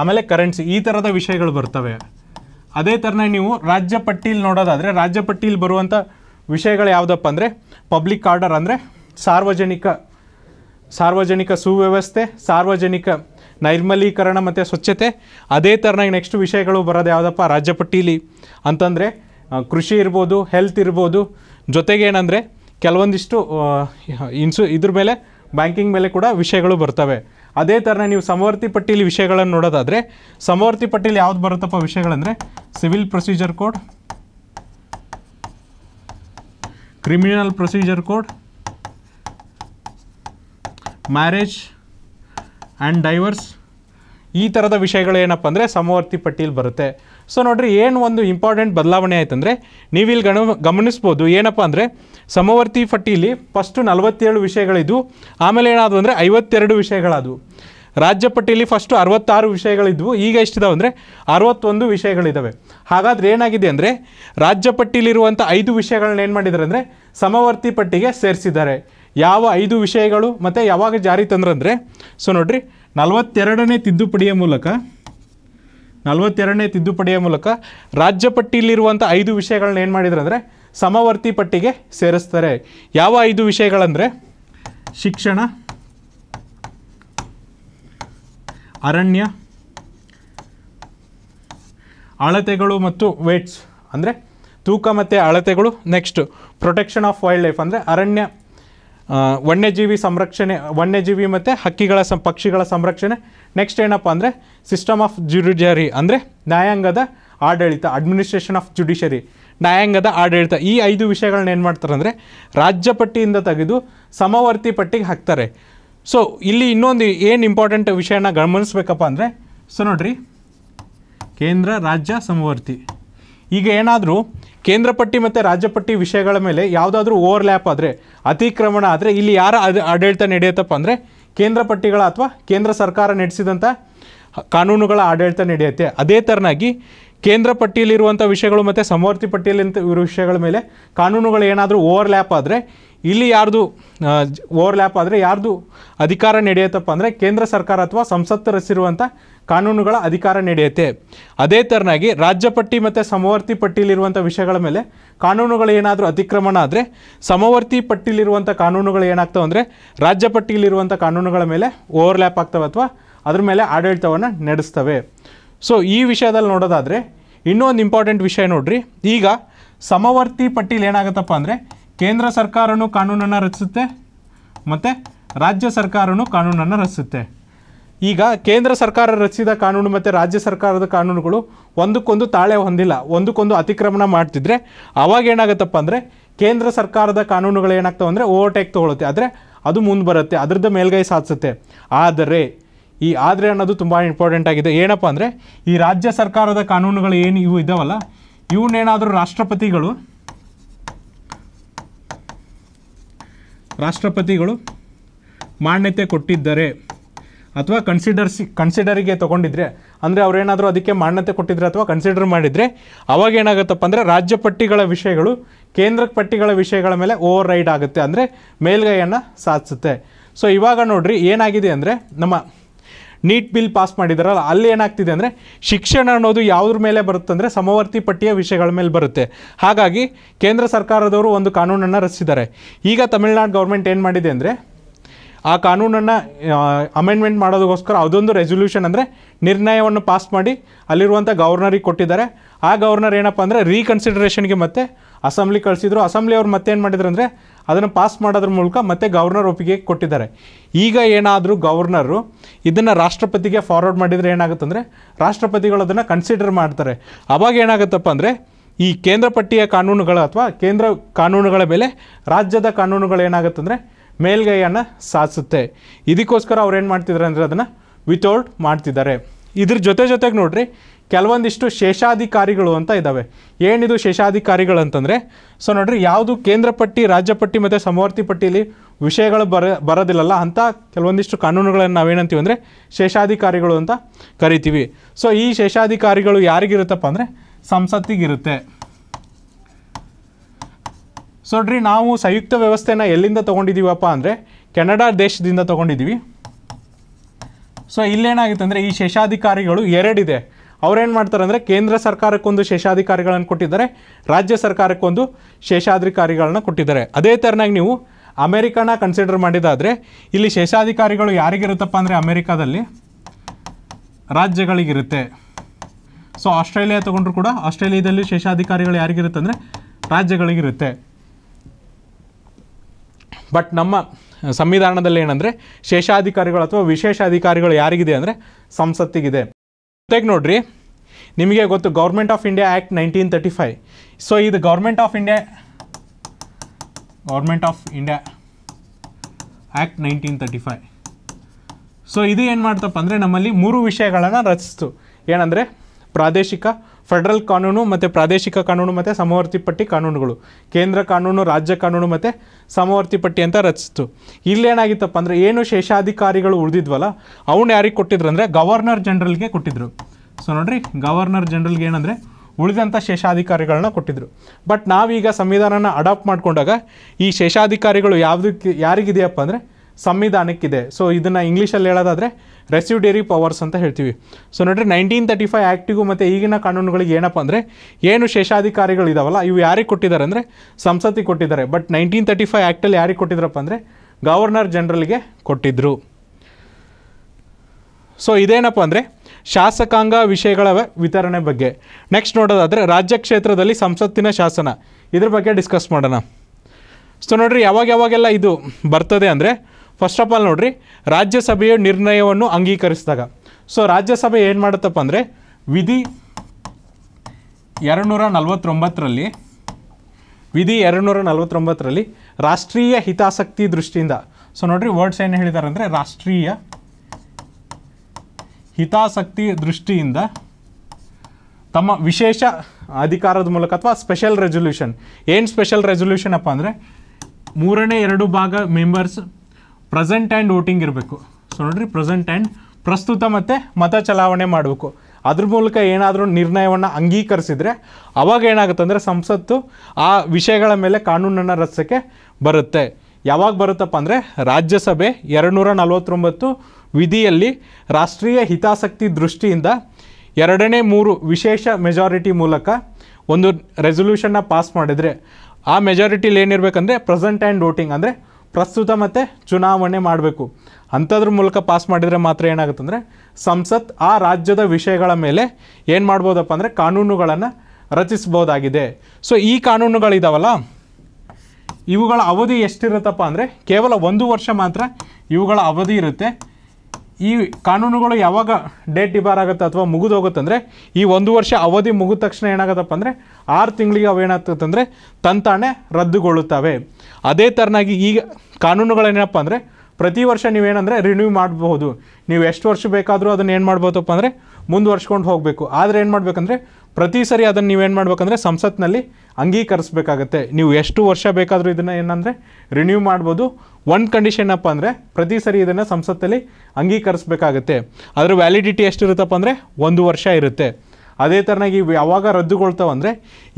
ಆಮೇಲೆ ಕರೆನ್ಸಿ ಈ ಥರದ ವಿಷಯಗಳು ಬರ್ತವೆ. ಅದೇ ಥರನೇ ನೀವು ರಾಜ್ಯ ಪಟ್ಟೀಲಿ ನೋಡೋದಾದರೆ, ರಾಜ್ಯ ಪಟ್ಟೀಲಿ ಬರುವಂಥ ವಿಷಯಗಳು ಯಾವುದಪ್ಪ ಅಂದರೆ ಪಬ್ಲಿಕ್ ಆರ್ಡರ್ ಅಂದರೆ ಸಾರ್ವಜನಿಕ ಸಾರ್ವಜನಿಕ ಸುವ್ಯವಸ್ಥೆ, ಸಾರ್ವಜನಿಕ ನೈರ್ಮಲೀಕರಣ ಮತ್ತು ಸ್ವಚ್ಛತೆ. ಅದೇ ಥರನಾಗಿ ನೆಕ್ಸ್ಟ್ ವಿಷಯಗಳು ಬರೋದು ಯಾವುದಪ್ಪ? ರಾಜ್ಯ ಪಟ್ಟೀಲಿ. ಅಂತಂದರೆ ಕೃಷಿ ಇರ್ಬೋದು ಹೆಲ್ತ್ ಇರ್ಬೋದು. ಜೊತೆಗೆ ಏನಂದರೆ, ಕೆಲವೊಂದಿಷ್ಟು ಇನ್ಸು, ಇದ್ರ ಮೇಲೆ ಬ್ಯಾಂಕಿಂಗ್ ಮೇಲೆ ಕೂಡ ವಿಷಯಗಳು ಬರ್ತವೆ. ಅದೇ ಥರನೇ ನೀವು ಸಮವರ್ತಿ ಪಟ್ಟೀಲಿ ವಿಷಯಗಳನ್ನು ನೋಡೋದಾದರೆ, ಸಮವರ್ತಿ ಪಟ್ಟೀಲಿ ಯಾವ್ದು ಬರುತ್ತಪ್ಪ ವಿಷಯಗಳಂದರೆ, civil procedure code, criminal procedure code, marriage and divorce ಈ ಥರದ ವಿಷಯಗಳು ಏನಪ್ಪ ಅಂದರೆ ಸಮವರ್ತಿ ಪಟ್ಟಿಯಲ್ಲಿ ಬರುತ್ತೆ. ಸೊ ನೋಡ್ರಿ, ಏನು ಒಂದು ಇಂಪಾರ್ಟೆಂಟ್ ಬದಲಾವಣೆ ಆಯ್ತಂದರೆ, ನೀವಿಲ್ಲಿ ಗಣ ಗಮನಿಸ್ಬೋದು ಏನಪ್ಪ ಅಂದರೆ, ಸಮವರ್ತಿ ಪಟ್ಟಿಯಲ್ಲಿ ಫಸ್ಟು ನಲವತ್ತೇಳು ವಿಷಯಗಳಿದ್ವು, ಆಮೇಲೆ ಏನಾದವು ಅಂದರೆ ಐವತ್ತೆರಡು ವಿಷಯಗಳಾದವು. ರಾಜ್ಯ ಪಟ್ಟಿಯಲ್ಲಿ ಫಸ್ಟು ಅರವತ್ತಾರು ವಿಷಯಗಳಿದ್ವು, ಈಗ ಎಷ್ಟಿದಾವೆ ಅಂದರೆ ಅರವತ್ತೊಂದು ವಿಷಯಗಳಿದ್ದಾವೆ ಹಾಗಾದ್ರೆ ಏನಾಗಿದೆ ಅಂದರೆ, ರಾಜ್ಯ ಪಟ್ಟಿಲಿರುವಂಥ ಐದು ವಿಷಯಗಳನ್ನ ಏನು ಮಾಡಿದ್ದಾರೆ ಅಂದರೆ, ಸಮವರ್ತಿ ಪಟ್ಟಿಗೆ ಸೇರಿಸಿದ್ದಾರೆ. ಯಾವ ಐದು ವಿಷಯಗಳು ಮತ್ತು ಯಾವಾಗ ಜಾರಿ ತಂದ್ರಂದರೆ ಸೊ ನೋಡ್ರಿ ನಲವತ್ತೆರಡನೇ ತಿದ್ದುಪಡಿಯ ಮೂಲಕ, ನಲವತ್ತೆರಡನೇ ತಿದ್ದುಪಡಿಯ ಮೂಲಕ ರಾಜ್ಯ ಪಟ್ಟಿಯಲ್ಲಿರುವಂಥ ಐದು ವಿಷಯಗಳನ್ನ ಏನು ಮಾಡಿದ್ರು ಅಂದರೆ ಸಮವರ್ತಿ ಪಟ್ಟಿಗೆ ಸೇರಿಸ್ತಾರೆ. ಯಾವ ಐದು ವಿಷಯಗಳಂದರೆ ಶಿಕ್ಷಣ, ಅರಣ್ಯ, ಅಳತೆಗಳು ಮತ್ತು ವೇಟ್ಸ್ ಅಂದರೆ ತೂಕ ಮತ್ತು ಅಳತೆಗಳು next protection of wildlife ಅಂದರೆ ಅರಣ್ಯ ವನ್ಯಜೀವಿ ಸಂರಕ್ಷಣೆ, ವನ್ಯಜೀವಿ ಮತ್ತು ಹಕ್ಕಿಗಳ ಸಂ, ಪಕ್ಷಿಗಳ ಸಂರಕ್ಷಣೆ. ನೆಕ್ಸ್ಟ್ ಏನಪ್ಪ ಅಂದರೆ ಸಿಸ್ಟಮ್ ಆಫ್ ಜುಡಿಷರಿ ಅಂದರೆ ನ್ಯಾಯಾಂಗದ ಆಡಳಿತ ಅಡ್ಮಿನಿಸ್ಟ್ರೇಷನ್ ಆಫ್ ಜುಡಿಷರಿ ನ್ಯಾಯಾಂಗದ ಆಡಳಿತ. ಈ ಐದು ವಿಷಯಗಳನ್ನ ಏನು ಮಾಡ್ತಾರೆ ಅಂದರೆ, ರಾಜ್ಯ ಪಟ್ಟಿಯಿಂದ ತೆಗೆದು ಸಮವರ್ತಿ ಪಟ್ಟಿಗೆ ಹಾಕ್ತಾರೆ. ಸೊ ಇಲ್ಲಿ ಇನ್ನೊಂದು ಏನು ಇಂಪಾರ್ಟೆಂಟ್ ವಿಷಯನ ಗಮನಿಸ್ಬೇಕಪ್ಪ ಅಂದರೆ ಸೊ ನೋಡ್ರಿ. ಕೇಂದ್ರ, ರಾಜ್ಯ, ಸಮವರ್ತಿ. ಈಗ ಏನಾದರೂ ಕೇಂದ್ರ ಪಟ್ಟಿ ಮತ್ತು ರಾಜ್ಯ ಪಟ್ಟಿ ವಿಷಯಗಳ ಮೇಲೆ ಯಾವುದಾದ್ರೂ ಓವರ್ಲ್ಯಾಪ್ ಆದರೆ, ಅತಿಕ್ರಮಣ ಆದರೆ ಇಲ್ಲಿ ಯಾರ ಅದ ಆಡಳಿತ ನಡೆಯುತ್ತಪ್ಪ ಅಂದರೆ ಕೇಂದ್ರ ಪಟ್ಟಿಗಳ ಅಥವಾ ಕೇಂದ್ರ ಸರ್ಕಾರ ನಡೆಸಿದಂಥ ಕಾನೂನುಗಳ ಆಡಳಿತ ನಡೆಯುತ್ತೆ. ಅದೇ ಥರನಾಗಿ ಕೇಂದ್ರ ಪಟ್ಟಿಯಲ್ಲಿರುವಂಥ ವಿಷಯಗಳು ಮತ್ತು ಸಮವರ್ತಿ ಪಟ್ಟಿಯಲ್ಲಿ ಇರೋ ವಿಷಯಗಳ ಮೇಲೆ ಕಾನೂನುಗಳು ಏನಾದರೂ ಓವರ್ಲ್ಯಾಪ್ ಆದರೆ ಇಲ್ಲಿ ಯಾರ್ದು ಓವರ್ಲ್ಯಾಪ್ ಆದರೆ ಯಾರ್ದು ಅಧಿಕಾರ ನಡೆಯುತ್ತಪ್ಪ ಅಂದರೆ ಕೇಂದ್ರ ಸರ್ಕಾರ ಅಥವಾ ಸಂಸತ್ತು ರಚಿಸಿರುವಂಥ ಕಾನೂನುಗಳ ಅಧಿಕಾರ ನಡೆಯುತ್ತೆ. ಅದೇ ಥರನಾಗಿ ರಾಜ್ಯ ಪಟ್ಟಿ ಮತ್ತು ಸಮವರ್ತಿ ಪಟ್ಟಿಲಿರುವಂಥ ವಿಷಯಗಳ ಮೇಲೆ ಕಾನೂನುಗಳು ಏನಾದರೂ ಅತಿಕ್ರಮಣ ಆದರೆ ಸಮವರ್ತಿ ಪಟ್ಟಿಲಿರುವಂಥ ಕಾನೂನುಗಳು ಏನಾಗ್ತವೆ ಅಂದರೆ ರಾಜ್ಯ ಪಟ್ಟಿಲಿರುವಂಥ ಕಾನೂನುಗಳ ಮೇಲೆ ಓವರ್ಲ್ಯಾಪ್ ಆಗ್ತವೆ ಅಥವಾ ಅದ್ರ ಮೇಲೆ ಆಡಳಿತವನ್ನು ನಡೆಸ್ತವೆ. ಸೊ ಈ ವಿಷಯದಲ್ಲಿ ನೋಡೋದಾದರೆ ಇನ್ನೊಂದು ಇಂಪಾರ್ಟೆಂಟ್ ವಿಷಯ ನೋಡ್ರಿ. ಈಗ ಸಮವರ್ತಿ ಪಟ್ಟಿಲಿ ಏನಾಗುತ್ತಪ್ಪ ಅಂದರೆ ಕೇಂದ್ರ ಸರ್ಕಾರನು ಕಾನೂನನ್ನು ರಚಿಸುತ್ತೆ, ಮತ್ತು ರಾಜ್ಯ ಸರ್ಕಾರನು ಕಾನೂನನ್ನು ರಚಿಸುತ್ತೆ. ಈಗ ಕೇಂದ್ರ ಸರ್ಕಾರ ರಚಿಸಿದ ಕಾನೂನು ಮತ್ತು ರಾಜ್ಯ ಸರ್ಕಾರದ ಕಾನೂನುಗಳು ಒಂದಕ್ಕೊಂದು ತಾಳೆ ಹೊಂದಿಲ್ಲ, ಒಂದಕ್ಕೊಂದು ಅತಿಕ್ರಮಣ ಮಾಡ್ತಿದ್ರೆ ಅವಾಗ ಏನಾಗುತ್ತಪ್ಪ ಅಂದರೆ ಕೇಂದ್ರ ಸರ್ಕಾರದ ಕಾನೂನುಗಳು ಏನಾಗ್ತವೆ ಅಂದರೆ ಓವರ್ಟೇಕ್ ತೊಗೊಳುತ್ತೆ, ಆದರೆ ಅದು ಮುಂದೆ ಬರುತ್ತೆ, ಅದರದ್ದು ಮೇಲ್ಗೈ ಸಾಧಿಸುತ್ತೆ. ಆದರೆ, ಈ ಆದರೆ ಅನ್ನೋದು ತುಂಬ ಇಂಪಾರ್ಟೆಂಟ್ ಆಗಿದೆ. ಏನಪ್ಪ ಅಂದರೆ ಈ ರಾಜ್ಯ ಸರ್ಕಾರದ ಕಾನೂನುಗಳು ಏನು ಇವು ಇದ್ದಾವಲ್ಲ ಇವನ್ನೇನಾದರೂ ರಾಷ್ಟ್ರಪತಿಗಳು ರಾಷ್ಟ್ರಪತಿಗಳು ಮಾನ್ಯತೆ ಕೊಟ್ಟಿದ್ದರೆ ಅಥವಾ ಕನ್ಸಿಡರ್ಸಿ ಕನ್ಸಿಡರಿಗೆ ತೊಗೊಂಡಿದ್ರೆ, ಅಂದರೆ ಅವರೇನಾದರೂ ಅದಕ್ಕೆ ಮಾನ್ಯತೆ ಕೊಟ್ಟಿದ್ರೆ ಅಥವಾ ಕನ್ಸಿಡರ್ ಮಾಡಿದರೆ, ಅವಾಗ ಏನಾಗುತ್ತಪ್ಪ ಅಂದರೆ ರಾಜ್ಯ ಪಟ್ಟಿಗಳ ವಿಷಯಗಳು, ಕೇಂದ್ರ ಪಟ್ಟಿಗಳ ವಿಷಯಗಳ ಮೇಲೆ ಓವರ್ ರೈಡ್ ಆಗುತ್ತೆ, ಅಂದರೆ ಮೇಲ್ಗೈಯನ್ನು ಸಾಧಿಸುತ್ತೆ. ಸೊ ಇವಾಗ ನೋಡ್ರಿ ಏನಾಗಿದೆ ಅಂದರೆ ನಮ್ಮ ನೀಟ್ ಬಿಲ್ ಪಾಸ್ ಮಾಡಿದಾರಲ್ಲ, ಅಲ್ಲಿ ಏನಾಗ್ತಿದೆ ಅಂದರೆ ಶಿಕ್ಷಣ ಅನ್ನೋದು ಯಾವುದ್ರ ಮೇಲೆ ಬರುತ್ತೆ ಅಂದರೆ ಸಮವರ್ತಿ ಪಟ್ಟಿಯ ವಿಷಯಗಳ ಮೇಲೆ ಬರುತ್ತೆ. ಹಾಗಾಗಿ ಕೇಂದ್ರ ಸರ್ಕಾರದವರು ಒಂದು ಕಾನೂನನ್ನು ರಚಿಸಿದ್ದಾರೆ. ಈಗ ತಮಿಳ್ನಾಡು ಗೌರ್ಮೆಂಟ್ ಏನು ಮಾಡಿದೆ ಅಂದರೆ, ಆ ಕಾನೂನನ್ನು ಅಮೆಂಡ್ಮೆಂಟ್ ಮಾಡೋದಕ್ಕೋಸ್ಕರ ಅದೊಂದು ರೆಸೊಲ್ಯೂಷನ್ ಅಂದರೆ ನಿರ್ಣಯವನ್ನು ಪಾಸ್ ಮಾಡಿ ಅಲ್ಲಿರುವಂಥ ಗವರ್ನರಿಗೆ ಕೊಟ್ಟಿದ್ದಾರೆ. ಆ ಗವರ್ನರ್ ಏನಪ್ಪ ಅಂದರೆ ರೀಕನ್ಸಿಡರೇಷನ್ಗೆ ಮತ್ತೆ ಅಸೆಂಬ್ಲಿ ಕಳಿಸಿದ್ರು. ಅಸೆಂಬ್ಲಿ ಅವ್ರು ಮತ್ತೇನು ಮಾಡಿದ್ರು ಅಂದರೆ ಅದನ್ನು ಪಾಸ್ ಮಾಡೋದ್ರ ಮೂಲಕ ಮತ್ತೆ ಗವರ್ನರ್ ಒಪ್ಪಿಗೆ ಕೊಟ್ಟಿದ್ದಾರೆ. ಈಗ ಏನಾದರೂ ಗವರ್ನರು ಇದನ್ನು ರಾಷ್ಟ್ರಪತಿಗೆ ಫಾರ್ವರ್ಡ್ ಮಾಡಿದರೆ ಏನಾಗುತ್ತಂದರೆ, ರಾಷ್ಟ್ರಪತಿಗಳು ಅದನ್ನು ಕನ್ಸಿಡರ್ ಮಾಡ್ತಾರೆ. ಅವಾಗ ಏನಾಗುತ್ತಪ್ಪ ಅಂದರೆ, ಈ ಕೇಂದ್ರ ಪಟ್ಟಿಯ ಕಾನೂನುಗಳು ಅಥವಾ ಕೇಂದ್ರ ಕಾನೂನುಗಳ ಮೇಲೆ ರಾಜ್ಯದ ಕಾನೂನುಗಳು ಏನಾಗುತ್ತಂದರೆ, ಮೇಲ್ಗೈಯನ್ನು ಸಾಧಿಸುತ್ತೆ ಇದಕ್ಕೋಸ್ಕರ ಅವ್ರು ಏನು ಮಾಡ್ತಿದ್ದಾರೆ ಅಂದರೆ ಅದನ್ನು ವಿತೌಟ್ ಮಾಡ್ತಿದ್ದಾರೆ. ಇದ್ರ ಜೊತೆ ಜೊತೆಗೆ ನೋಡ್ರಿ ಕೆಲವೊಂದಿಷ್ಟು ಶೇಷಾಧಿಕಾರಿಗಳು ಅಂತ ಇದ್ದಾವೆ ಏನಿದು ಶೇಷಾಧಿಕಾರಿಗಳು ಅಂತಂದರೆ ಸೊ ನೋಡ್ರಿ, ಯಾವುದು ಕೇಂದ್ರ ಪಟ್ಟಿ, ರಾಜ್ಯ ಪಟ್ಟಿ ಮತ್ತು ಸಮವರ್ತಿ ಪಟ್ಟಿಯಲ್ಲಿ ವಿಷಯಗಳು ಬರ, ಬರೋದಿಲ್ಲಲ್ಲ ಅಂಥ ಕೆಲವೊಂದಿಷ್ಟು ಕಾನೂನುಗಳನ್ನು ನಾವೇನಂತೀವಿ ಅಂದರೆ ಶೇಷಾಧಿಕಾರಿಗಳು ಅಂತ ಕರಿತೀವಿ. ಸೊ ಈ ಶೇಷಾಧಿಕಾರಿಗಳು ಯಾರಿಗಿರುತ್ತಪ್ಪ ಅಂದರೆ ಸಂಸತ್ತಿಗಿರುತ್ತೆ. ಸೊ ನೋಡ್ರಿ, ನಾವು ಸಂಯುಕ್ತ ವ್ಯವಸ್ಥೆನ ಎಲ್ಲಿಂದ ತೊಗೊಂಡಿದ್ದೀವಪ್ಪ ಅಂದರೆ ಕೆನಡಾ ದೇಶದಿಂದ ತೊಗೊಂಡಿದ್ದೀವಿ ಸೊ ಇಲ್ಲೇನಾಗುತ್ತೆ ಅಂದರೆ ಈ ಶೇಷಾಧಿಕಾರಿಗಳು ಎರಡಿದೆ. ಅವ್ರೇನು ಮಾಡ್ತಾರೆ ಅಂದರೆ ಕೇಂದ್ರ ಸರ್ಕಾರಕ್ಕೊಂದು ಶೇಷಾಧಿಕಾರಿಗಳನ್ನು ಕೊಟ್ಟಿದ್ದಾರೆ, ರಾಜ್ಯ ಸರ್ಕಾರಕ್ಕೊಂದು ಶೇಷಾಧಿಕಾರಿಗಳನ್ನ ಕೊಟ್ಟಿದ್ದಾರೆ. ಅದೇ ಥರನಾಗಿ ನೀವು ಅಮೇರಿಕಾನ ಕನ್ಸಿಡರ್ ಮಾಡಿದಾದರೆ, ಇಲ್ಲಿ ಶೇಷಾಧಿಕಾರಿಗಳು ಯಾರಿಗಿರುತ್ತಪ್ಪ ಅಂದರೆ ಅಮೇರಿಕಾದಲ್ಲಿ? ರಾಜ್ಯಗಳಿಗಿರುತ್ತೆ. ಸೊ ಆಸ್ಟ್ರೇಲಿಯಾ ತೊಗೊಂಡ್ರು ಕೂಡ ಆಸ್ಟ್ರೇಲಿಯಾದಲ್ಲಿ ಶೇಷಾಧಿಕಾರಿಗಳು ಯಾರಿಗಿರುತ್ತೆ ಅಂದರೆ ರಾಜ್ಯಗಳಿಗಿರುತ್ತೆ. ಬಟ್ ನಮ್ಮ ಸಂವಿಧಾನದಲ್ಲಿ ಏನಂದರೆ, ಶೇಷಾಧಿಕಾರಿಗಳು ಅಥವಾ ವಿಶೇಷ ಅಧಿಕಾರಿಗಳು ಯಾರಿಗಿದೆ ಅಂದರೆ ಸಂಸತ್ತಿಗಿದೆ. ಜೊತೆಗೆ ನೋಡ್ರಿ ನಿಮಗೆ ಗೊತ್ತು government of India act nineteen thirty five so ಇದು government of India government of India act nineteen thirty five so ಇದು ಏನು ಮಾಡ್ತಪ್ಪ ಅಂದರೆ ನಮ್ಮಲ್ಲಿ ಮೂರು ವಿಷಯಗಳನ್ನು ರಚಿಸ್ತು. ಏನಂದರೆ ಪ್ರಾದೇಶಿಕ ಫೆಡರಲ್ ಕಾನೂನು ಮತ್ತು ಪ್ರಾದೇಶಿಕ ಕಾನೂನು ಮತ್ತು ಸಮವರ್ತಿ ಪಟ್ಟಿ ಕಾನೂನುಗಳು. ಕೇಂದ್ರ ಕಾನೂನು, ರಾಜ್ಯ ಕಾನೂನು ಮತ್ತು ಸಮವರ್ತಿ ಪಟ್ಟಿ ಅಂತ ರಚಿಸ್ತು. ಇಲ್ಲೇನಾಗಿತ್ತಪ್ಪ ಅಂದರೆ ಏನು ಶೇಷಾಧಿಕಾರಿಗಳು ಉಳಿದಿದ್ವಲ್ಲ, ಅವನು ಯಾರಿಗೆ ಕೊಟ್ಟಿದ್ರು ಅಂದರೆ ಗವರ್ನರ್ ಜನರಲ್ಗೆ ಕೊಟ್ಟಿದ್ರು. ಸೊ ನೋಡ್ರಿ, ಗವರ್ನರ್ ಜನರಲ್ಗೆ ಏನಂದರೆ ಉಳಿದಂಥ ಶೇಷಾಧಿಕಾರಿಗಳನ್ನ ಕೊಟ್ಟಿದ್ರು. ಬಟ್ ನಾವೀಗ ಸಂವಿಧಾನನ ಅಡಾಪ್ಟ್ ಮಾಡಿಕೊಂಡಾಗ ಈ ಶೇಷಾಧಿಕಾರಿಗಳು ಯಾವುದಕ್ಕೆ, ಯಾರಿಗಿದೆಯಪ್ಪ ಅಂದರೆ ಸಂವಿಧಾನಕ್ಕಿದೆ. ಸೊ ಇದನ್ನು ಇಂಗ್ಲೀಷಲ್ಲಿ ಹೇಳೋದಾದರೆ ರೆಸಿಡ್ಯೂರಿ ಪವರ್ಸ್ ಅಂತ ಹೇಳ್ತೀವಿ. ಸೊ ನೋಡ್ರಿ ನೈನ್ಟೀನ್ ತರ್ಟಿ ಫೈವ್ ಆ್ಯಕ್ಟಿಗೂ ಮತ್ತು ಈಗಿನ ಕಾನೂನುಗಳಿಗೆ ಏನಪ್ಪ ಅಂದರೆ ಏನು ಶೇಷಾಧಿಕಾರಿಗಳಿದಾವಲ್ಲ ಇವು ಯಾರಿಗೆ ಕೊಟ್ಟಿದ್ದಾರೆ ಅಂದರೆ ಸಂಸತ್ತಿಗೆ ಕೊಟ್ಟಿದ್ದಾರೆ. ಬಟ್ ನೈನ್ಟೀನ್ ತರ್ಟಿ ಫೈವ್ ಆ್ಯಕ್ಟಲ್ಲಿ ಯಾರಿಗೆ ಕೊಟ್ಟಿದ್ರಪ್ಪ ಅಂದರೆ ಗವರ್ನರ್ ಜನರಲ್ಗೆ ಕೊಟ್ಟಿದ್ದರು ಸೊ ಇದೇನಪ್ಪ ಅಂದರೆ ಶಾಸಕಾಂಗ ವಿಷಯಗಳ ವಿತರಣೆ ಬಗ್ಗೆ. ನೆಕ್ಸ್ಟ್ ನೋಡೋದಾದರೆ ರಾಜ್ಯ ಕ್ಷೇತ್ರದಲ್ಲಿ ಸಂಸತ್ತಿನ ಶಾಸನ. ಇದ್ರ ಬಗ್ಗೆ ಡಿಸ್ಕಸ್ ಮಾಡೋಣ. ಸೊ ನೋಡ್ರಿ, ಯಾವಾಗ ಯಾವಾಗೆಲ್ಲ ಇದು ಬರ್ತದೆ ಅಂದರೆ ಫಸ್ಟ್ ಆಫ್ ಆಲ್ ನೋಡ್ರಿ, ರಾಜ್ಯಸಭೆಯ ನಿರ್ಣಯವನ್ನು ಅಂಗೀಕರಿಸಿದಾಗ. ಸೊ ರಾಜ್ಯಸಭೆ ಏನು ಮಾಡುತ್ತಪ್ಪ ಅಂದರೆ, ವಿಧಿ ಎರಡುನೂರ ನಲವತ್ತೊಂಬತ್ತರಲ್ಲಿ ವಿಧಿ ಎರಡುನೂರ ನಲವತ್ತೊಂಬತ್ತರಲ್ಲಿ ರಾಷ್ಟ್ರೀಯ ಹಿತಾಸಕ್ತಿ ದೃಷ್ಟಿಯಿಂದ. ಸೊ ನೋಡ್ರಿ ವರ್ಡ್ಸ್ ಏನು ಹೇಳಿದ್ದಾರೆ ಅಂದರೆ ರಾಷ್ಟ್ರೀಯ ಹಿತಾಸಕ್ತಿ ದೃಷ್ಟಿಯಿಂದ ತಮ್ಮ ವಿಶೇಷ ಅಧಿಕಾರದ ಮೂಲಕ ಅಥವಾ ಸ್ಪೆಷಲ್ ರೆಸೊಲ್ಯೂಷನ್ ಏನು ಸ್ಪೆಷಲ್ ರೆಸೊಲ್ಯೂಷನ್ ಅಪ್ಪ ಅಂದರೆ, ಮೂರನೇ ಎರಡು ಭಾಗ ಮೆಂಬರ್ಸ್ ಪ್ರೆಸೆಂಟ್ ಆ್ಯಂಡ್ ವೋಟಿಂಗ್ ಇರಬೇಕು. ಸೊ ನೋಡ್ರಿ ಪ್ರೆಸೆಂಟ್ ಆ್ಯಂಡ್ ಪ್ರಸ್ತುತ ಮತ್ತು ಮತ ಚಲಾವಣೆ ಮಾಡಬೇಕು. ಅದ್ರ ಮೂಲಕ ಏನಾದರೂ ನಿರ್ಣಯವನ್ನು ಅಂಗೀಕರಿಸಿದರೆ ಅವಾಗ ಏನಾಗುತ್ತೆ ಅಂದರೆ ಸಂಸತ್ತು ಆ ವಿಷಯಗಳ ಮೇಲೆ ಕಾನೂನನ್ನು ರಚಿಸೋಕ್ಕೆ ಬರುತ್ತೆ. ಯಾವಾಗ ಬರುತ್ತಪ್ಪ ಅಂದರೆ ರಾಜ್ಯಸಭೆ ಎರಡುನೂರ ನಲವತ್ತೊಂಬತ್ತು ವಿಧಿಯಲ್ಲಿ ರಾಷ್ಟ್ರೀಯ ಹಿತಾಸಕ್ತಿ ದೃಷ್ಟಿಯಿಂದ ಎರಡನೇ ಮೂರು ವಿಶೇಷ ಮೆಜಾರಿಟಿ ಮೂಲಕ ಒಂದು ರೆಸೊಲ್ಯೂಷನ್ನ ಪಾಸ್ ಮಾಡಿದರೆ ಆ ಮೆಜಾರಿಟಿಲಿ ಏನಿರಬೇಕಂದ್ರೆ ಪ್ರೆಸೆಂಟ್ ಆ್ಯಂಡ್ ವೋಟಿಂಗ್ ಅಂದರೆ ಪ್ರಸ್ತುತ ಮತ್ತು ಚುನಾವಣೆ ಮಾಡಬೇಕು. ಅಂಥದ್ರ ಮೂಲಕ ಪಾಸ್ ಮಾಡಿದರೆ ಮಾತ್ರ ಏನಾಗುತ್ತೆ ಅಂದರೆ ಸಂಸತ್ ಆ ರಾಜ್ಯದ ವಿಷಯಗಳ ಮೇಲೆ ಏನು ಮಾಡ್ಬೋದಪ್ಪ ಅಂದರೆ ಕಾನೂನುಗಳನ್ನು ರಚಿಸ್ಬೋದಾಗಿದೆ. ಸೊ ಈ ಕಾನೂನುಗಳಿದಾವಲ್ಲ, ಇವುಗಳ ಅವಧಿ ಎಷ್ಟಿರುತ್ತಪ್ಪ ಅಂದರೆ ಕೇವಲ ಒಂದು ವರ್ಷ ಮಾತ್ರ ಇವುಗಳ ಅವಧಿ ಇರುತ್ತೆ. ಈ ಕಾನೂನುಗಳು ಯಾವಾಗ ಡೇಟ್ ಡಿಬಾರ್ ಆಗುತ್ತೆ ಅಥವಾ ಮುಗಿದೋಗುತ್ತಂದರೆ ಈ ಒಂದು ವರ್ಷ ಅವಧಿ ಮುಗಿದ ತಕ್ಷಣ ಏನಾಗುತ್ತಪ್ಪ ಅಂದರೆ ಆರು ತಿಂಗಳಿಗೆ ಅವು ಏನಾಗ್ತದಂದರೆ ತಂತಾನೆ ರದ್ದುಗೊಳ್ಳುತ್ತವೆ. ಅದೇ ಥರನಾಗಿ ಈಗ ಕಾನೂನುಗಳೇನಪ್ಪ ಅಂದರೆ ಪ್ರತಿ ವರ್ಷ ನೀವೇನಂದರೆ ರಿನ್ಯೂ ಮಾಡಬಹುದು. ನೀವು ಎಷ್ಟು ವರ್ಷ ಬೇಕಾದರೂ ಅದನ್ನು ಏನು ಮಾಡ್ಬೋದಪ್ಪ ಅಂದರೆ ಮುಂದುವರ್ಸ್ಕೊಂಡು ಹೋಗಬೇಕು. ಆದರೆ ಏನು ಮಾಡಬೇಕಂದ್ರೆ ಪ್ರತಿ ಸರಿ ಅದನ್ನು ನೀವೇನು ಮಾಡಬೇಕಂದ್ರೆ ಸಂಸತ್ನಲ್ಲಿ ಅಂಗೀಕರಿಸಬೇಕಾಗತ್ತೆ. ನೀವು ಎಷ್ಟು ವರ್ಷ ಬೇಕಾದರೂ ಇದನ್ನು ಏನಂದರೆ ರಿನ್ಯೂ ಮಾಡ್ಬೋದು. ಒಂದು ಕಂಡೀಷನ್ ಅಪ್ಪ ಅಂದರೆ ಪ್ರತಿ ಸರಿ ಇದನ್ನು ಸಂಸತ್ತಲ್ಲಿ ಅಂಗೀಕರಿಸಬೇಕಾಗತ್ತೆ. ಅದರ ವ್ಯಾಲಿಡಿಟಿ ಎಷ್ಟಿರುತ್ತಪ್ಪ ಅಂದರೆ ಒಂದು ವರ್ಷ ಇರುತ್ತೆ. ಅದೇ ಥರನಾಗಿ ಯಾವಾಗ ರದ್ದುಗೊಳ್ತಾವಂದರೆ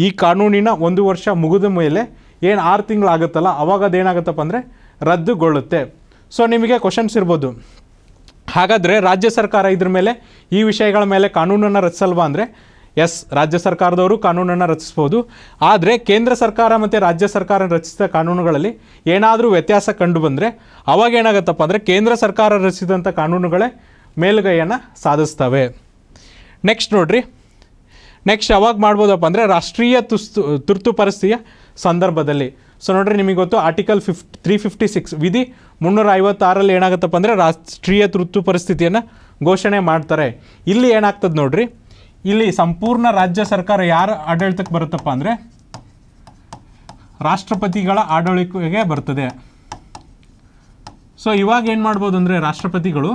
ಈ ಕಾನೂನಿನ ಒಂದು ವರ್ಷ ಮುಗಿದ ಮೇಲೆ ಏನು ಆರು ತಿಂಗಳಾಗುತ್ತಲ್ಲ ಅವಾಗ ಅದೇನಾಗುತ್ತಪ್ಪ ಅಂದರೆ ರದ್ದುಗೊಳ್ಳುತ್ತೆ. ಸೊ ನಿಮಗೆ ಕ್ವಶನ್ಸ್ ಇರ್ಬೋದು. ಹಾಗಾದರೆ ರಾಜ್ಯ ಸರ್ಕಾರ ಇದ್ರ ಮೇಲೆ, ಈ ವಿಷಯಗಳ ಮೇಲೆ ಕಾನೂನನ್ನು ರಚಿಸಲ್ವಾ ಅಂದರೆ ಎಸ್ ರಾಜ್ಯ ಸರ್ಕಾರದವರು ಕಾನೂನನ್ನು ರಚಿಸ್ಬೋದು. ಆದರೆ ಕೇಂದ್ರ ಸರ್ಕಾರ ಮತ್ತು ರಾಜ್ಯ ಸರ್ಕಾರ ರಚಿಸಿದ ಕಾನೂನುಗಳಲ್ಲಿ ಏನಾದರೂ ವ್ಯತ್ಯಾಸ ಕಂಡು ಬಂದರೆ, ಅವಾಗ ಏನಾಗುತ್ತಪ್ಪ ಅಂದರೆ ಕೇಂದ್ರ ಸರ್ಕಾರ ರಚಿಸಿದಂಥ ಕಾನೂನುಗಳೇ ಮೇಲುಗೈಯನ್ನು ಸಾಧಿಸ್ತವೆ. ನೆಕ್ಸ್ಟ್ ನೋಡ್ರಿ. ನೆಕ್ಸ್ಟ್ ಯಾವಾಗ ಮಾಡ್ಬೋದಪ್ಪ ಅಂದರೆ ರಾಷ್ಟ್ರೀಯ ತುಸ್ತು, ತುರ್ತು ಪರಿಸ್ಥಿತಿಯ ಸಂದರ್ಭದಲ್ಲಿ. ಸೊ ನೋಡ್ರಿ, ನಿಮಗೆ ಗೊತ್ತು article fifth three fifty six ವಿಧಿ ಮುನ್ನೂರ ಐವತ್ತಾರಲ್ಲಿ ಏನಾಗುತ್ತಪ್ಪ ಅಂದರೆ ರಾಷ್ಟ್ರೀಯ ತುರ್ತು ಪರಿಸ್ಥಿತಿಯನ್ನು ಘೋಷಣೆ ಮಾಡ್ತಾರೆ. ಇಲ್ಲಿ ಏನಾಗ್ತದೆ ನೋಡ್ರಿ, ಇಲ್ಲಿ ಸಂಪೂರ್ಣ ರಾಜ್ಯ ಸರ್ಕಾರ ಯಾರ ಆಡಳಿತಕ್ಕೆ ಬರುತ್ತಪ್ಪ ಅಂದರೆ ರಾಷ್ಟ್ರಪತಿಗಳ ಆಡಳಿತಗೆ ಬರ್ತದೆ. ಸೊ ಇವಾಗ ಏನು ಮಾಡ್ಬೋದು ಅಂದರೆ ರಾಷ್ಟ್ರಪತಿಗಳು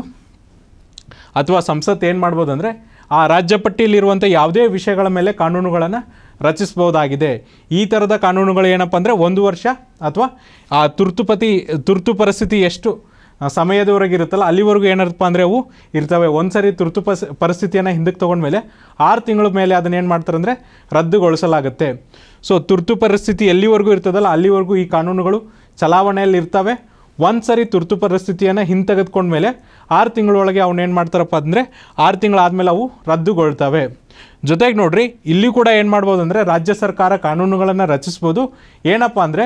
ಅಥವಾ ಸಂಸತ್ ಏನು ಮಾಡ್ಬೋದು ಅಂದರೆ ಆ ರಾಜ್ಯ ಪಟ್ಟಿಯಲ್ಲಿರುವಂಥ ಯಾವುದೇ ವಿಷಯಗಳ ಮೇಲೆ ಕಾನೂನುಗಳನ್ನು ರಚಿಸ್ಬೋದಾಗಿದೆ ಈ ಥರದ ಕಾನೂನುಗಳು ಏನಪ್ಪ ಅಂದರೆ ಒಂದು ವರ್ಷ ಅಥವಾ ಆ ತುರ್ತುಪತಿ ತುರ್ತು ಪರಿಸ್ಥಿತಿ ಎಷ್ಟು ಸಮಯದವರೆಗೆ ಇರುತ್ತಲ್ಲ, ಅಲ್ಲಿವರೆಗೂ ಏನಪ್ಪ ಅಂದರೆ ಅವು ಇರ್ತವೆ. ಒಂದು ಸರಿ ತುರ್ತು ಪಸ್, ಪರಿಸ್ಥಿತಿಯನ್ನು ಹಿಂದಕ್ಕೆ ತೊಗೊಂಡ್ಮೇಲೆ ಆರು ತಿಂಗಳ ಮೇಲೆ ಅದನ್ನ ಏನು ಮಾಡ್ತಾರೆ ಅಂದರೆ ರದ್ದುಗೊಳಿಸಲಾಗುತ್ತೆ. ಸೊ ತುರ್ತು ಪರಿಸ್ಥಿತಿ ಎಲ್ಲಿವರೆಗೂ ಇರ್ತದಲ್ಲ, ಅಲ್ಲಿವರೆಗೂ ಈ ಕಾನೂನುಗಳು ಚಲಾವಣೆಯಲ್ಲಿ ಇರ್ತವೆ. ಒಂದು ಸರಿ ತುರ್ತು ಪರಿಸ್ಥಿತಿಯನ್ನು ಹಿಂತೆಗೆದುಕೊಂಡ್ಮೇಲೆ ಆರು ತಿಂಗಳೊಳಗೆ ಅವನ್ನೇನು ಮಾಡ್ತಾರಪ್ಪ ಅಂದರೆ ಆರು ತಿಂಗಳಾದಮೇಲೆ ಅವು ರದ್ದುಗೊಳ್ತವೆ. ಜೊತೆಗೆ ನೋಡ್ರಿ ಇಲ್ಲಿ ಕೂಡ ಏನು ಮಾಡ್ಬೋದು ಅಂದರೆ ರಾಜ್ಯ ಸರ್ಕಾರ ಕಾನೂನುಗಳನ್ನು ರಚಿಸ್ಬೋದು. ಏನಪ್ಪ ಅಂದರೆ,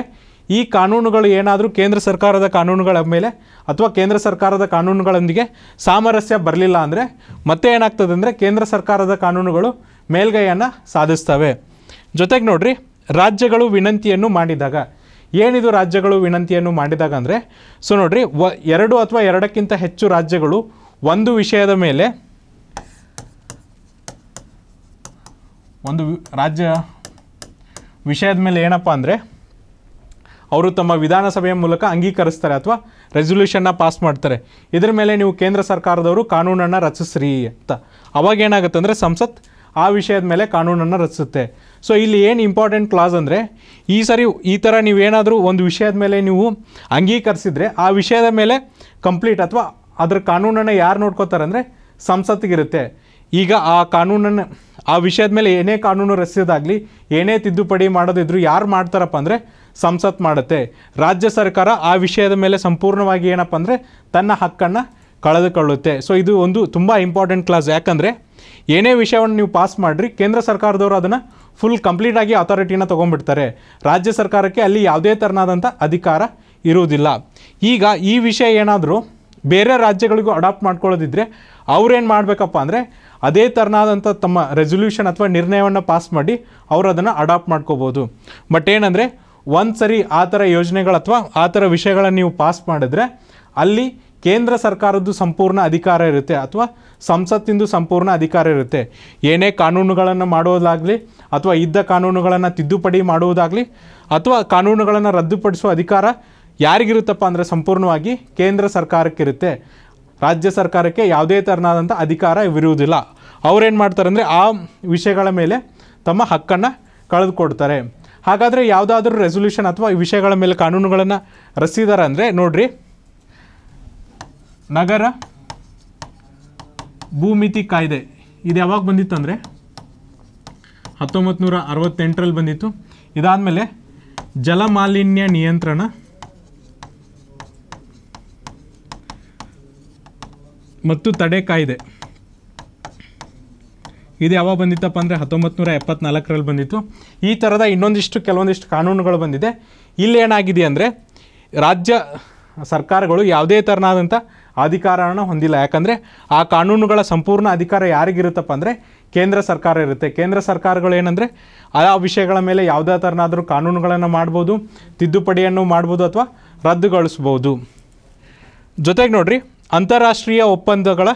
ಈ ಕಾನೂನುಗಳು ಏನಾದರೂ ಕೇಂದ್ರ ಸರ್ಕಾರದ ಕಾನೂನುಗಳ ಮೇಲೆ ಅಥವಾ ಕೇಂದ್ರ ಸರ್ಕಾರದ ಕಾನೂನುಗಳೊಂದಿಗೆ ಸಾಮರಸ್ಯ ಬರಲಿಲ್ಲ ಅಂದರೆ ಮತ್ತೆ ಏನಾಗ್ತದೆ ಅಂದರೆ ಕೇಂದ್ರ ಸರ್ಕಾರದ ಕಾನೂನುಗಳು ಮೇಲ್ಗೈಯನ್ನು ಸಾಧಿಸ್ತವೆ. ಜೊತೆಗೆ ನೋಡ್ರಿ, ರಾಜ್ಯಗಳು ವಿನಂತಿಯನ್ನು ಮಾಡಿದಾಗ ಏನಿದು ರಾಜ್ಯಗಳು ವಿನಂತಿಯನ್ನು ಮಾಡಿದಾಗ ಅಂದರೆ, ಸೊ ನೋಡ್ರಿ, ವ, ಎರಡು ಅಥವಾ ಎರಡಕ್ಕಿಂತ ಹೆಚ್ಚು ರಾಜ್ಯಗಳು ಒಂದು ವಿಷಯದ ಮೇಲೆ, ಒಂದು ರಾಜ್ಯ ವಿಷಯದ ಮೇಲೆ ಏನಪ್ಪ ಅಂದರೆ, ಅವರು ತಮ್ಮ ವಿಧಾನಸಭೆಯ ಮೂಲಕ ಅಂಗೀಕರಿಸ್ತಾರೆ ಅಥವಾ ರೆಸೊಲ್ಯೂಷನ್ನ ಪಾಸ್ ಮಾಡ್ತಾರೆ. ಇದ್ರ ಮೇಲೆ ನೀವು ಕೇಂದ್ರ ಸರ್ಕಾರದವರು ಕಾನೂನನ್ನು ರಚಿಸ್ರಿ ಅಂತ. ಅವಾಗ ಏನಾಗುತ್ತೆ ಅಂದರೆ ಸಂಸತ್ ಆ ವಿಷಯದ ಮೇಲೆ ಕಾನೂನನ್ನು ರಚಿಸುತ್ತೆ. ಸೊ ಇಲ್ಲಿ ಏನು ಇಂಪಾರ್ಟೆಂಟ್ ಕ್ಲಾಸ್ ಅಂದರೆ, ಈ ಸರಿ ಈ ಥರ ನೀವೇನಾದರೂ ಒಂದು ವಿಷಯದ ಮೇಲೆ ನೀವು ಅಂಗೀಕರಿಸಿದ್ರೆ, ಆ ವಿಷಯದ ಮೇಲೆ ಕಂಪ್ಲೀಟ್ ಅಥವಾ ಅದರ ಕಾನೂನನ್ನು ಯಾರು ನೋಡ್ಕೋತಾರೆ ಅಂದರೆ ಸಂಸತ್ತಿಗಿರುತ್ತೆ. ಈಗ ಆ ಕಾನೂನನ್ನು, ಆ ವಿಷಯದ ಮೇಲೆ ಏನೇ ಕಾನೂನು ರಚಿಸೋದಾಗಲಿ, ಏನೇ ತಿದ್ದುಪಡಿ ಮಾಡೋದಿದ್ರು ಯಾರು ಮಾಡ್ತಾರಪ್ಪ ಅಂದರೆ ಸಂಸತ್ ಮಾಡುತ್ತೆ. ರಾಜ್ಯ ಸರ್ಕಾರ ಆ ವಿಷಯದ ಮೇಲೆ ಸಂಪೂರ್ಣವಾಗಿ ಏನಪ್ಪ ಅಂದರೆ ತನ್ನ ಹಕ್ಕನ್ನು ಕಳೆದುಕೊಳ್ಳುತ್ತೆ. ಸೊ ಇದು ಒಂದು ತುಂಬ ಇಂಪಾರ್ಟೆಂಟ್ ಕ್ಲಾಸ್ ಯಾಕಂದರೆ ಏನೇ ವಿಷಯವನ್ನು ನೀವು ಪಾಸ್ ಮಾಡಿರಿ, ಕೇಂದ್ರ ಸರ್ಕಾರದವರು ಅದನ್ನು ಫುಲ್ ಕಂಪ್ಲೀಟಾಗಿ ಅಥಾರಿಟಿನ ತೊಗೊಂಡ್ಬಿಡ್ತಾರೆ. ರಾಜ್ಯ ಸರ್ಕಾರಕ್ಕೆ ಅಲ್ಲಿ ಯಾವುದೇ ಥರನಾದಂಥ ಅಧಿಕಾರ ಇರುವುದಿಲ್ಲ. ಈಗ ಈ ವಿಷಯ ಏನಾದರೂ ಬೇರೆ ರಾಜ್ಯಗಳಿಗೂ ಅಡಾಪ್ಟ್ ಮಾಡ್ಕೊಳ್ಳೋದಿದ್ರೆ ಅವ್ರೇನು ಮಾಡಬೇಕಪ್ಪ ಅಂದರೆ ಅದೇ ಥರನಾದಂಥ ತಮ್ಮ ರೆಸೊಲ್ಯೂಷನ್ ಅಥವಾ ನಿರ್ಣಯವನ್ನು ಪಾಸ್ ಮಾಡಿ ಅವರು ಅದನ್ನು ಅಡಾಪ್ಟ್ ಮಾಡ್ಕೋಬೋದು. ಬಟ್ ಏನಂದರೆ ಒಂದು ಸರಿ ಆ ಥರ ಯೋಜನೆಗಳು ಅಥವಾ ಆ ಥರ ವಿಷಯಗಳನ್ನು ನೀವು ಪಾಸ್ ಮಾಡಿದ್ರೆ ಅಲ್ಲಿ ಕೇಂದ್ರ ಸರ್ಕಾರದ್ದು ಸಂಪೂರ್ಣ ಅಧಿಕಾರ ಇರುತ್ತೆ ಅಥವಾ ಸಂಸತ್ತಿಂದು ಸಂಪೂರ್ಣ ಅಧಿಕಾರ ಇರುತ್ತೆ. ಏನೇ ಕಾನೂನುಗಳನ್ನು ಮಾಡೋದಾಗಲಿ ಅಥವಾ ಇದ್ದ ಕಾನೂನುಗಳನ್ನು ತಿದ್ದುಪಡಿ ಮಾಡುವುದಾಗಲಿ ಅಥವಾ ಕಾನೂನುಗಳನ್ನು ರದ್ದುಪಡಿಸುವ ಅಧಿಕಾರ ಯಾರಿಗಿರುತ್ತಪ್ಪ ಅಂದರೆ ಸಂಪೂರ್ಣವಾಗಿ ಕೇಂದ್ರ ಸರ್ಕಾರಕ್ಕಿರುತ್ತೆ. ರಾಜ್ಯ ಸರ್ಕಾರಕ್ಕೆ ಯಾವುದೇ ಥರನಾದಂಥ ಅಧಿಕಾರ ಇರುವುದಿಲ್ಲ. ಅವ್ರೇನು ಮಾಡ್ತಾರೆ ಅಂದರೆ ಆ ವಿಷಯಗಳ ಮೇಲೆ ತಮ್ಮ ಹಕ್ಕನ್ನು ಕಳೆದುಕೊಡ್ತಾರೆ. ಹಾಗಾದರೆ ಯಾವುದಾದ್ರೂ ರೆಸೊಲ್ಯೂಷನ್ ಅಥವಾ ವಿಷಯಗಳ ಮೇಲೆ ಕಾನೂನುಗಳನ್ನು ರಚಿಸಿದಾರೆ ಅಂದರೆ ನೋಡ್ರಿ ನಗರ, ಭೂಮಿತಿ ಕಾಯ್ದೆ. ಇದು ಯಾವಾಗ ಬಂದಿತ್ತು ಅಂದರೆ? ಹತ್ತೊಂಬತ್ತು ನೂರ ಅರವತ್ತೆಂಟರಲ್ಲಿ ಬಂದಿತ್ತು. ಇದಾದಮೇಲೆ ಜಲಮಾಲಿನ್ಯ ನಿಯಂತ್ರಣ, ಮತ್ತು ತಡೆ ಕಾಯ್ದೆ. ಇದು ಯಾವಾಗ ಬಂದಿತ್ತಪ್ಪ ಅಂದರೆ ಹತ್ತೊಂಬತ್ತು ನೂರ ಎಪ್ಪತ್ನಾಲ್ಕರಲ್ಲಿ ಬಂದಿತ್ತು. ಈ ಥರದ ಇನ್ನೊಂದಿಷ್ಟು ಕೆಲವೊಂದಿಷ್ಟು ಕಾನೂನುಗಳು ಬಂದಿದೆ. ಇಲ್ಲಿ ಏನಾಗಿದೆ ಅಂದರೆ, ರಾಜ್ಯ ಸರ್ಕಾರಗಳು ಯಾವುದೇ ಥರನಾದಂಥ ಅಧಿಕಾರವನ್ನು ಹೊಂದಿಲ್ಲ. ಯಾಕಂದರೆ ಆ ಕಾನೂನುಗಳ ಸಂಪೂರ್ಣ ಅಧಿಕಾರ ಯಾರಿಗಿರುತ್ತಪ್ಪ ಅಂದರೆ ಕೇಂದ್ರ ಸರ್ಕಾರ ಇರುತ್ತೆ. ಕೇಂದ್ರ ಸರ್ಕಾರಗಳು ಏನಂದರೆ ಆ ವಿಷಯಗಳ ಮೇಲೆ ಯಾವುದೇ ಥರನಾದರೂ ಕಾನೂನುಗಳನ್ನು ಮಾಡ್ಬೋದು, ತಿದ್ದುಪಡಿಯನ್ನು ಮಾಡ್ಬೋದು ಅಥವಾ ರದ್ದುಗೊಳಿಸ್ಬೋದು. ಜೊತೆಗೆ ನೋಡಿರಿ, ಅಂತಾರಾಷ್ಟ್ರೀಯ ಒಪ್ಪಂದಗಳ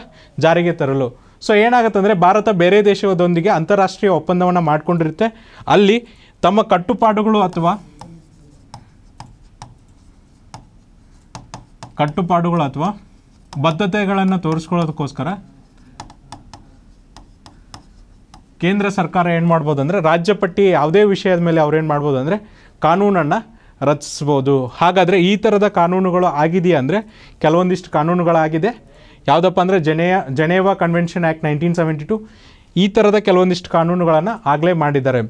ಜಾರಿಗೆ ತರಲು. ಸೊ ಏನಾಗುತ್ತೆ ಅಂದರೆ ಭಾರತ ಬೇರೆ ದೇಶದೊಂದಿಗೆ ಅಂತಾರಾಷ್ಟ್ರೀಯ ಒಪ್ಪಂದವನ್ನು ಮಾಡಿಕೊಂಡಿರುತ್ತೆ. ಅಲ್ಲಿ ತಮ್ಮ ಕಟ್ಟುಪಾಡುಗಳು ಅಥವಾ ಕಟ್ಟುಪಾಡುಗಳು ಅಥವಾ ಬದ್ಧತೆಗಳನ್ನು ತೋರಿಸ್ಕೊಳ್ಳೋದಕ್ಕೋಸ್ಕರ ಕೇಂದ್ರ ಸರ್ಕಾರ ಏನು ಮಾಡ್ಬೋದು ಅಂದರೆ ರಾಜ್ಯ ಪಟ್ಟಿ ಯಾವುದೇ ವಿಷಯದ ಮೇಲೆ ಅವ್ರು ಏನು ಮಾಡ್ಬೋದು ಅಂದರೆ ಕಾನೂನನ್ನು ರಚಿಸ್ಬೋದು. ಹಾಗಾದರೆ ಈ ಥರದ ಕಾನೂನುಗಳು ಆಗಿದೆಯಾ ಅಂದರೆ, ಕೆಲವೊಂದಿಷ್ಟು ಕಾನೂನುಗಳಾಗಿದೆ. ಯಾವುದಪ್ಪ ಅಂದರೆ, ಜನೇಯ, Geneva convention act nineteen seventy two ಈ ಥರದ ಕೆಲವೊಂದಿಷ್ಟು ಕಾನೂನುಗಳನ್ನು ಆಗಲೇ ಮಾಡಿದ್ದಾರೆ.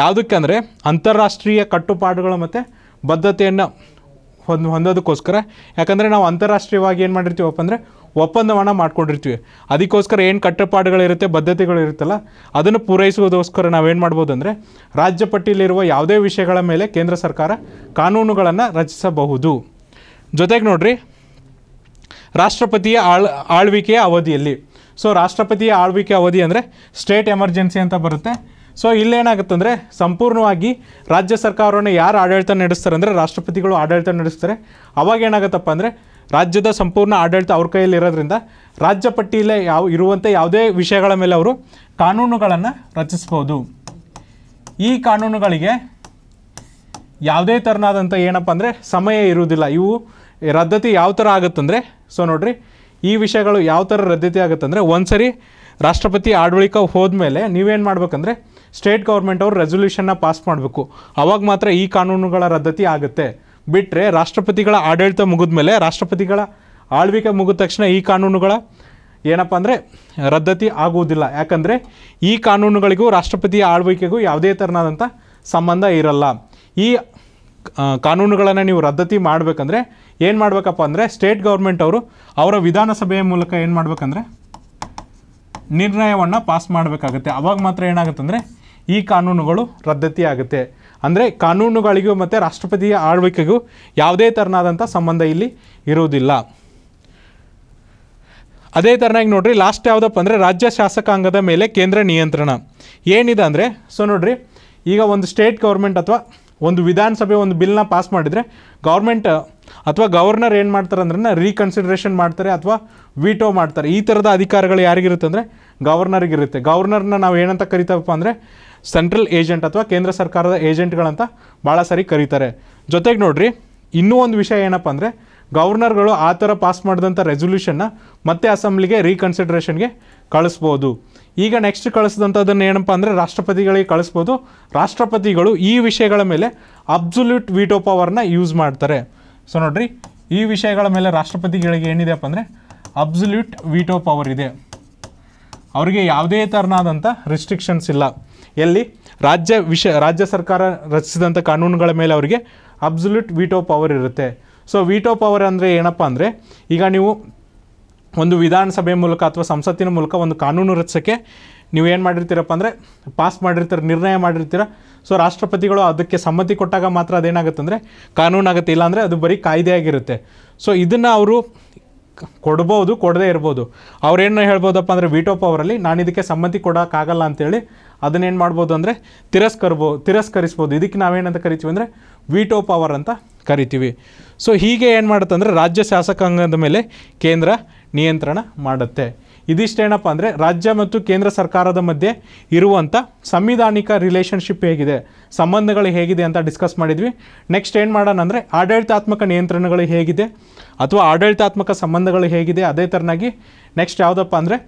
ಯಾವುದಕ್ಕೆ ಅಂದರೆ, ಅಂತಾರಾಷ್ಟ್ರೀಯ ಕಟ್ಟುಪಾಡುಗಳು ಮತ್ತು ಬದ್ಧತೆಯನ್ನು ಹೊಂದ್ ಹೊಂದೋದಕ್ಕೋಸ್ಕರ. ಯಾಕಂದರೆ ನಾವು ಅಂತಾರಾಷ್ಟ್ರೀಯವಾಗಿ ಏನು ಮಾಡಿರ್ತೀವಪ್ಪ ಅಂದರೆ ಒಪ್ಪಂದವನ್ನು ಮಾಡ್ಕೊಂಡಿರ್ತೀವಿ. ಅದಕ್ಕೋಸ್ಕರ ಏನು ಕಟ್ಟುಪಾಡುಗಳಿರುತ್ತೆ, ಬದ್ಧತೆಗಳಿರುತ್ತಲ್ಲ, ಅದನ್ನು ಪೂರೈಸುವುದಕ್ಕೋಸ್ಕರ ನಾವೇನು ಮಾಡ್ಬೋದು ಅಂದರೆ ರಾಜ್ಯ ಪಟ್ಟಿಯಲ್ಲಿರುವ ಯಾವುದೇ ವಿಷಯಗಳ ಮೇಲೆ ಕೇಂದ್ರ ಸರ್ಕಾರ ಕಾನೂನುಗಳನ್ನು ರಚಿಸಬಹುದು. ಜೊತೆಗೆ ನೋಡ್ರಿ, ರಾಷ್ಟ್ರಪತಿಯ ಆಳ್ ಆಳ್ವಿಕೆಯ ಅವಧಿಯಲ್ಲಿ. ಸೊ, ರಾಷ್ಟ್ರಪತಿಯ ಆಳ್ವಿಕೆ ಅವಧಿ ಅಂದರೆ ಸ್ಟೇಟ್ ಎಮರ್ಜೆನ್ಸಿ ಅಂತ ಬರುತ್ತೆ. ಸೊ ಇಲ್ಲೇನಾಗುತ್ತೆ ಅಂದರೆ ಸಂಪೂರ್ಣವಾಗಿ ರಾಜ್ಯ ಸರ್ಕಾರವನ್ನು ಯಾರು ಆಡಳಿತ ನಡೆಸ್ತಾರೆ ಅಂದರೆ ರಾಷ್ಟ್ರಪತಿಗಳು ಆಡಳಿತ ನಡೆಸ್ತಾರೆ. ಅವಾಗ ಏನಾಗುತ್ತಪ್ಪ ಅಂದರೆ ರಾಜ್ಯದ ಸಂಪೂರ್ಣ ಆಡಳಿತ ಅವ್ರ ಕೈಯಲ್ಲಿ ಇರೋದ್ರಿಂದ ರಾಜ್ಯ ಪಟ್ಟಿಯಲ್ಲೇ ಯಾವ ಇರುವಂಥ ಯಾವುದೇ ವಿಷಯಗಳ ಮೇಲೆ ಅವರು ಕಾನೂನುಗಳನ್ನು ರಚಿಸ್ಬೋದು. ಈ ಕಾನೂನುಗಳಿಗೆ ಯಾವುದೇ ಥರನಾದಂಥ ಏನಪ್ಪ ಅಂದರೆ ಸಮಯ ಇರುವುದಿಲ್ಲ. ಇವು ರದ್ದತಿ ಯಾವ ಥರ ಆಗುತ್ತಂದರೆ ಸೊ ನೋಡಿರಿ, ಈ ವಿಷಯಗಳು ಯಾವ ಥರ ರದ್ದತಿ ಆಗುತ್ತಂದರೆ ಒಂದ್ಸರಿ ರಾಷ್ಟ್ರಪತಿ ಆಡಳಿತ ಹೋದ್ಮೇಲೆ ನೀವೇನು ಮಾಡ್ಬೇಕಂದ್ರೆ ಸ್ಟೇಟ್ ಗೌರ್ಮೆಂಟ್ ಅವರು ರೆಸೊಲ್ಯೂಷನ್ನ ಪಾಸ್ ಮಾಡಬೇಕು. ಅವಾಗ ಮಾತ್ರ ಈ ಕಾನೂನುಗಳ ರದ್ದತಿ ಆಗುತ್ತೆ. ಬಿಟ್ಟರೆ ರಾಷ್ಟ್ರಪತಿಗಳ ಆಡಳಿತ ಮುಗಿದ ಮೇಲೆ ರಾಷ್ಟ್ರಪತಿಗಳ ಆಳ್ವಿಕೆ ಮುಗಿದ ತಕ್ಷಣ ಈ ಕಾನೂನುಗಳ ಏನಪ್ಪ ಅಂದರೆ ರದ್ದತಿ ಆಗುವುದಿಲ್ಲ. ಯಾಕಂದರೆ ಈ ಕಾನೂನುಗಳಿಗೂ, ರಾಷ್ಟ್ರಪತಿಯ ಆಳ್ವಿಕೆಗೂ ಯಾವುದೇ ಥರನಾದಂಥ ಸಂಬಂಧ ಇರಲ್ಲ. ಈ ಕಾನೂನುಗಳನ್ನು ನೀವು ರದ್ದತಿ ಮಾಡಬೇಕಂದ್ರೆ ಏನು ಮಾಡಬೇಕಪ್ಪ ಅಂದರೆ ಸ್ಟೇಟ್ ಗೌರ್ಮೆಂಟ್ ಅವರು ಅವರ ವಿಧಾನಸಭೆಯ ಮೂಲಕ ಏನು ಮಾಡಬೇಕಂದ್ರೆ ನಿರ್ಣಯವನ್ನು ಪಾಸ್ ಮಾಡಬೇಕಾಗುತ್ತೆ. ಅವಾಗ ಮಾತ್ರ ಏನಾಗುತ್ತೆ ಅಂದರೆ ಈ ಕಾನೂನುಗಳು ರದ್ದತಿ ಆಗುತ್ತೆ ಅಂದರೆ ಕಾನೂನುಗಳಿಗೂ ಮತ್ತು ರಾಷ್ಟ್ರಪತಿಯ ಆಳ್ವಿಕೆಗೂ ಯಾವುದೇ ಥರನಾದಂಥ ಸಂಬಂಧ ಇಲ್ಲಿ ಇರುವುದಿಲ್ಲ. ಅದೇ ಥರನಾಗಿ ನೋಡ್ರಿ, ಲಾಸ್ಟ್ ಯಾವುದಪ್ಪ ಅಂದರೆ ರಾಜ್ಯ ಶಾಸಕಾಂಗದ ಮೇಲೆ ಕೇಂದ್ರ ನಿಯಂತ್ರಣ. ಏನಿದೆ ಅಂದರೆ, ಸೊ ನೋಡ್ರಿ, ಈಗ ಒಂದು ಸ್ಟೇಟ್ ಗೌರ್ಮೆಂಟ್ ಅಥವಾ ಒಂದು ವಿಧಾನಸಭೆ ಒಂದು ಬಿಲ್ನ ಪಾಸ್ ಮಾಡಿದರೆ ಗೌರ್ಮೆಂಟ್ ಅಥವಾ ಗವರ್ನರ್ ಏನು ಮಾಡ್ತಾರೆ ಅಂದ್ರೆ ರೀಕನ್ಸಿಡ್ರೇಷನ್ ಮಾಡ್ತಾರೆ ಅಥವಾ ವಿಟೋ ಮಾಡ್ತಾರೆ. ಈ ಥರದ ಅಧಿಕಾರಗಳು ಯಾರಿಗಿರುತ್ತೆ ಅಂದರೆ ಗವರ್ನರ್ಗಿರುತ್ತೆ. ಗವರ್ನರ್ನ ನಾವು ಏನಂತ ಕರಿತೇವಪ್ಪ ಅಂದರೆ ಸೆಂಟ್ರಲ್ ಏಜೆಂಟ್ ಅಥವಾ ಕೇಂದ್ರ ಸರ್ಕಾರದ ಏಜೆಂಟ್ಗಳಂತ ಭಾಳ ಸರಿ ಕರೀತಾರೆ. ಜೊತೆಗೆ ನೋಡ್ರಿ, ಇನ್ನೂ ಒಂದು ವಿಷಯ ಏನಪ್ಪ ಅಂದರೆ, ಗವರ್ನರ್ಗಳು ಆ ಥರ ಪಾಸ್ ಮಾಡಿದಂಥ ರೆಸೊಲ್ಯೂಷನ್ನ ಮತ್ತೆ ಅಸೆಂಬ್ಲಿಗೆ ರೀಕನ್ಸಿಡ್ರೇಷನ್ಗೆ ಕಳಿಸ್ಬೋದು. ಈಗ ನೆಕ್ಸ್ಟ್ ಕಳಿಸಿದಂಥದ್ದನ್ನು ಏನಪ್ಪ ಅಂದರೆ, ರಾಷ್ಟ್ರಪತಿಗಳಿಗೆ ಕಳಿಸ್ಬೋದು. ರಾಷ್ಟ್ರಪತಿಗಳು ಈ ವಿಷಯಗಳ ಮೇಲೆ ಅಬ್ಸುಲ್ಯೂಟ್ ವಿಟೋ ಪವರ್ನ ಯೂಸ್ ಮಾಡ್ತಾರೆ. ಸೊ ನೋಡ್ರಿ, ಈ ವಿಷಯಗಳ ಮೇಲೆ ರಾಷ್ಟ್ರಪತಿಗಳಿಗೆ ಏನಿದೆಯಪ್ಪ ಅಂದರೆ ಅಬ್ಸುಲ್ಯೂಟ್ ವಿಟೋ ಪವರ್ ಇದೆ. ಅವರಿಗೆ ಯಾವುದೇ ಥರನಾದಂಥ ರಿಸ್ಟ್ರಿಕ್ಷನ್ಸ್ ಇಲ್ಲ. ಎಲ್ಲಿ ರಾಜ್ಯ ವಿಷಯ ರಾಜ್ಯ ಸರ್ಕಾರ ರಚಿಸಿದಂಥ ಕಾನೂನುಗಳ ಮೇಲೆ ಅವರಿಗೆ ಅಬ್ಸುಲ್ಯೂಟ್ ವಿಟೋ ಪವರ್ ಇರುತ್ತೆ. ಸೊ ವಿಟೋ ಪವರ್ ಅಂದರೆ ಏನಪ್ಪ ಅಂದರೆ, ಈಗ ನೀವು ಒಂದು ವಿಧಾನಸಭೆ ಮೂಲಕ ಅಥವಾ ಸಂಸತ್ತಿನ ಮೂಲಕ ಒಂದು ಕಾನೂನು ರಚಿಸೋಕ್ಕೆ ನೀವು ಏನು ಮಾಡಿರ್ತೀರಪ್ಪ ಅಂದರೆ ಪಾಸ್ ಮಾಡಿರ್ತೀರ, ನಿರ್ಣಯ ಮಾಡಿರ್ತೀರ ಸೊ ರಾಷ್ಟ್ರಪತಿಗಳು ಅದಕ್ಕೆ ಸಮ್ಮತಿ ಕೊಟ್ಟಾಗ ಮಾತ್ರ ಅದೇನಾಗುತ್ತೆ ಅಂದರೆ ಕಾನೂನಾಗುತ್ತೆ ಇಲ್ಲಾಂದರೆ ಅದು ಬರೀ ಕಾಯ್ದೆಯಾಗಿರುತ್ತೆ ಸೊ ಇದನ್ನು ಅವರು ಕೊಡ್ಬೋದು, ಕೊಡದೇ ಇರ್ಬೋದು. ಅವ್ರೇನು ಹೇಳ್ಬೋದಪ್ಪ ಅಂದರೆ ವಿಟೋ ಪವರಲ್ಲಿ ನಾನು ಇದಕ್ಕೆ ಸಮ್ಮತಿ ಕೊಡೋಕ್ಕಾಗಲ್ಲ ಅಂತೇಳಿ ಅದನ್ನೇನು ಮಾಡ್ಬೋದು ಅಂದರೆ ತಿರಸ್ಕರ್ಬೋ, ತಿರಸ್ಕರಿಸ್ಬೋದು. ಇದಕ್ಕೆ ನಾವೇನಂತ ಕರಿತೀವಿ ಅಂದರೆ ವಿಟೋ ಪವರ್ ಅಂತ ಕರಿತೀವಿ. ಸೊ ಹೀಗೆ ಏನು ಮಾಡುತ್ತೆ ಅಂದರೆ ರಾಜ್ಯ ಶಾಸಕಾಂಗದ ಮೇಲೆ ಕೇಂದ್ರ ನಿಯಂತ್ರಣ ಮಾಡುತ್ತೆ. ಇದಿಷ್ಟೇನಪ್ಪ ಅಂದರೆ ರಾಜ್ಯ ಮತ್ತು ಕೇಂದ್ರ ಸರ್ಕಾರದ ಮಧ್ಯೆ ಇರುವಂಥ ಸಂವಿಧಾನಿಕ ರಿಲೇಷನ್ಶಿಪ್ ಹೇಗಿದೆ, ಸಂಬಂಧಗಳು ಹೇಗಿದೆ ಅಂತ ಡಿಸ್ಕಸ್ ಮಾಡಿದ್ವಿ. ನೆಕ್ಸ್ಟ್ ಏನು ಮಾಡೋಣ ಅಂದರೆ ಆಡಳಿತಾತ್ಮಕ ನಿಯಂತ್ರಣಗಳು ಹೇಗಿದೆ ಅಥವಾ ಆಡಳಿತಾತ್ಮಕ ಸಂಬಂಧಗಳು ಹೇಗಿದೆ, ಅದೇ ಥರನಾಗಿ ನೆಕ್ಸ್ಟ್ ಯಾವುದಪ್ಪ ಅಂದರೆ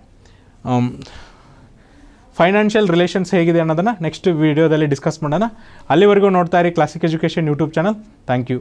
ಫೈನಾನ್ಷಿಯಲ್ ರಿಲೇಷನ್ಸ್ ಹೇಗಿದೆ ಅನ್ನೋದನ್ನು ನೆಕ್ಸ್ಟ್ ವೀಡಿಯೋದಲ್ಲಿ ಡಿಸ್ಕಸ್ ಮಾಡೋಣ. ಅಲ್ಲಿವರೆಗೂ ನೋಡ್ತಾ ಇರಿ classic education YouTube channel thank you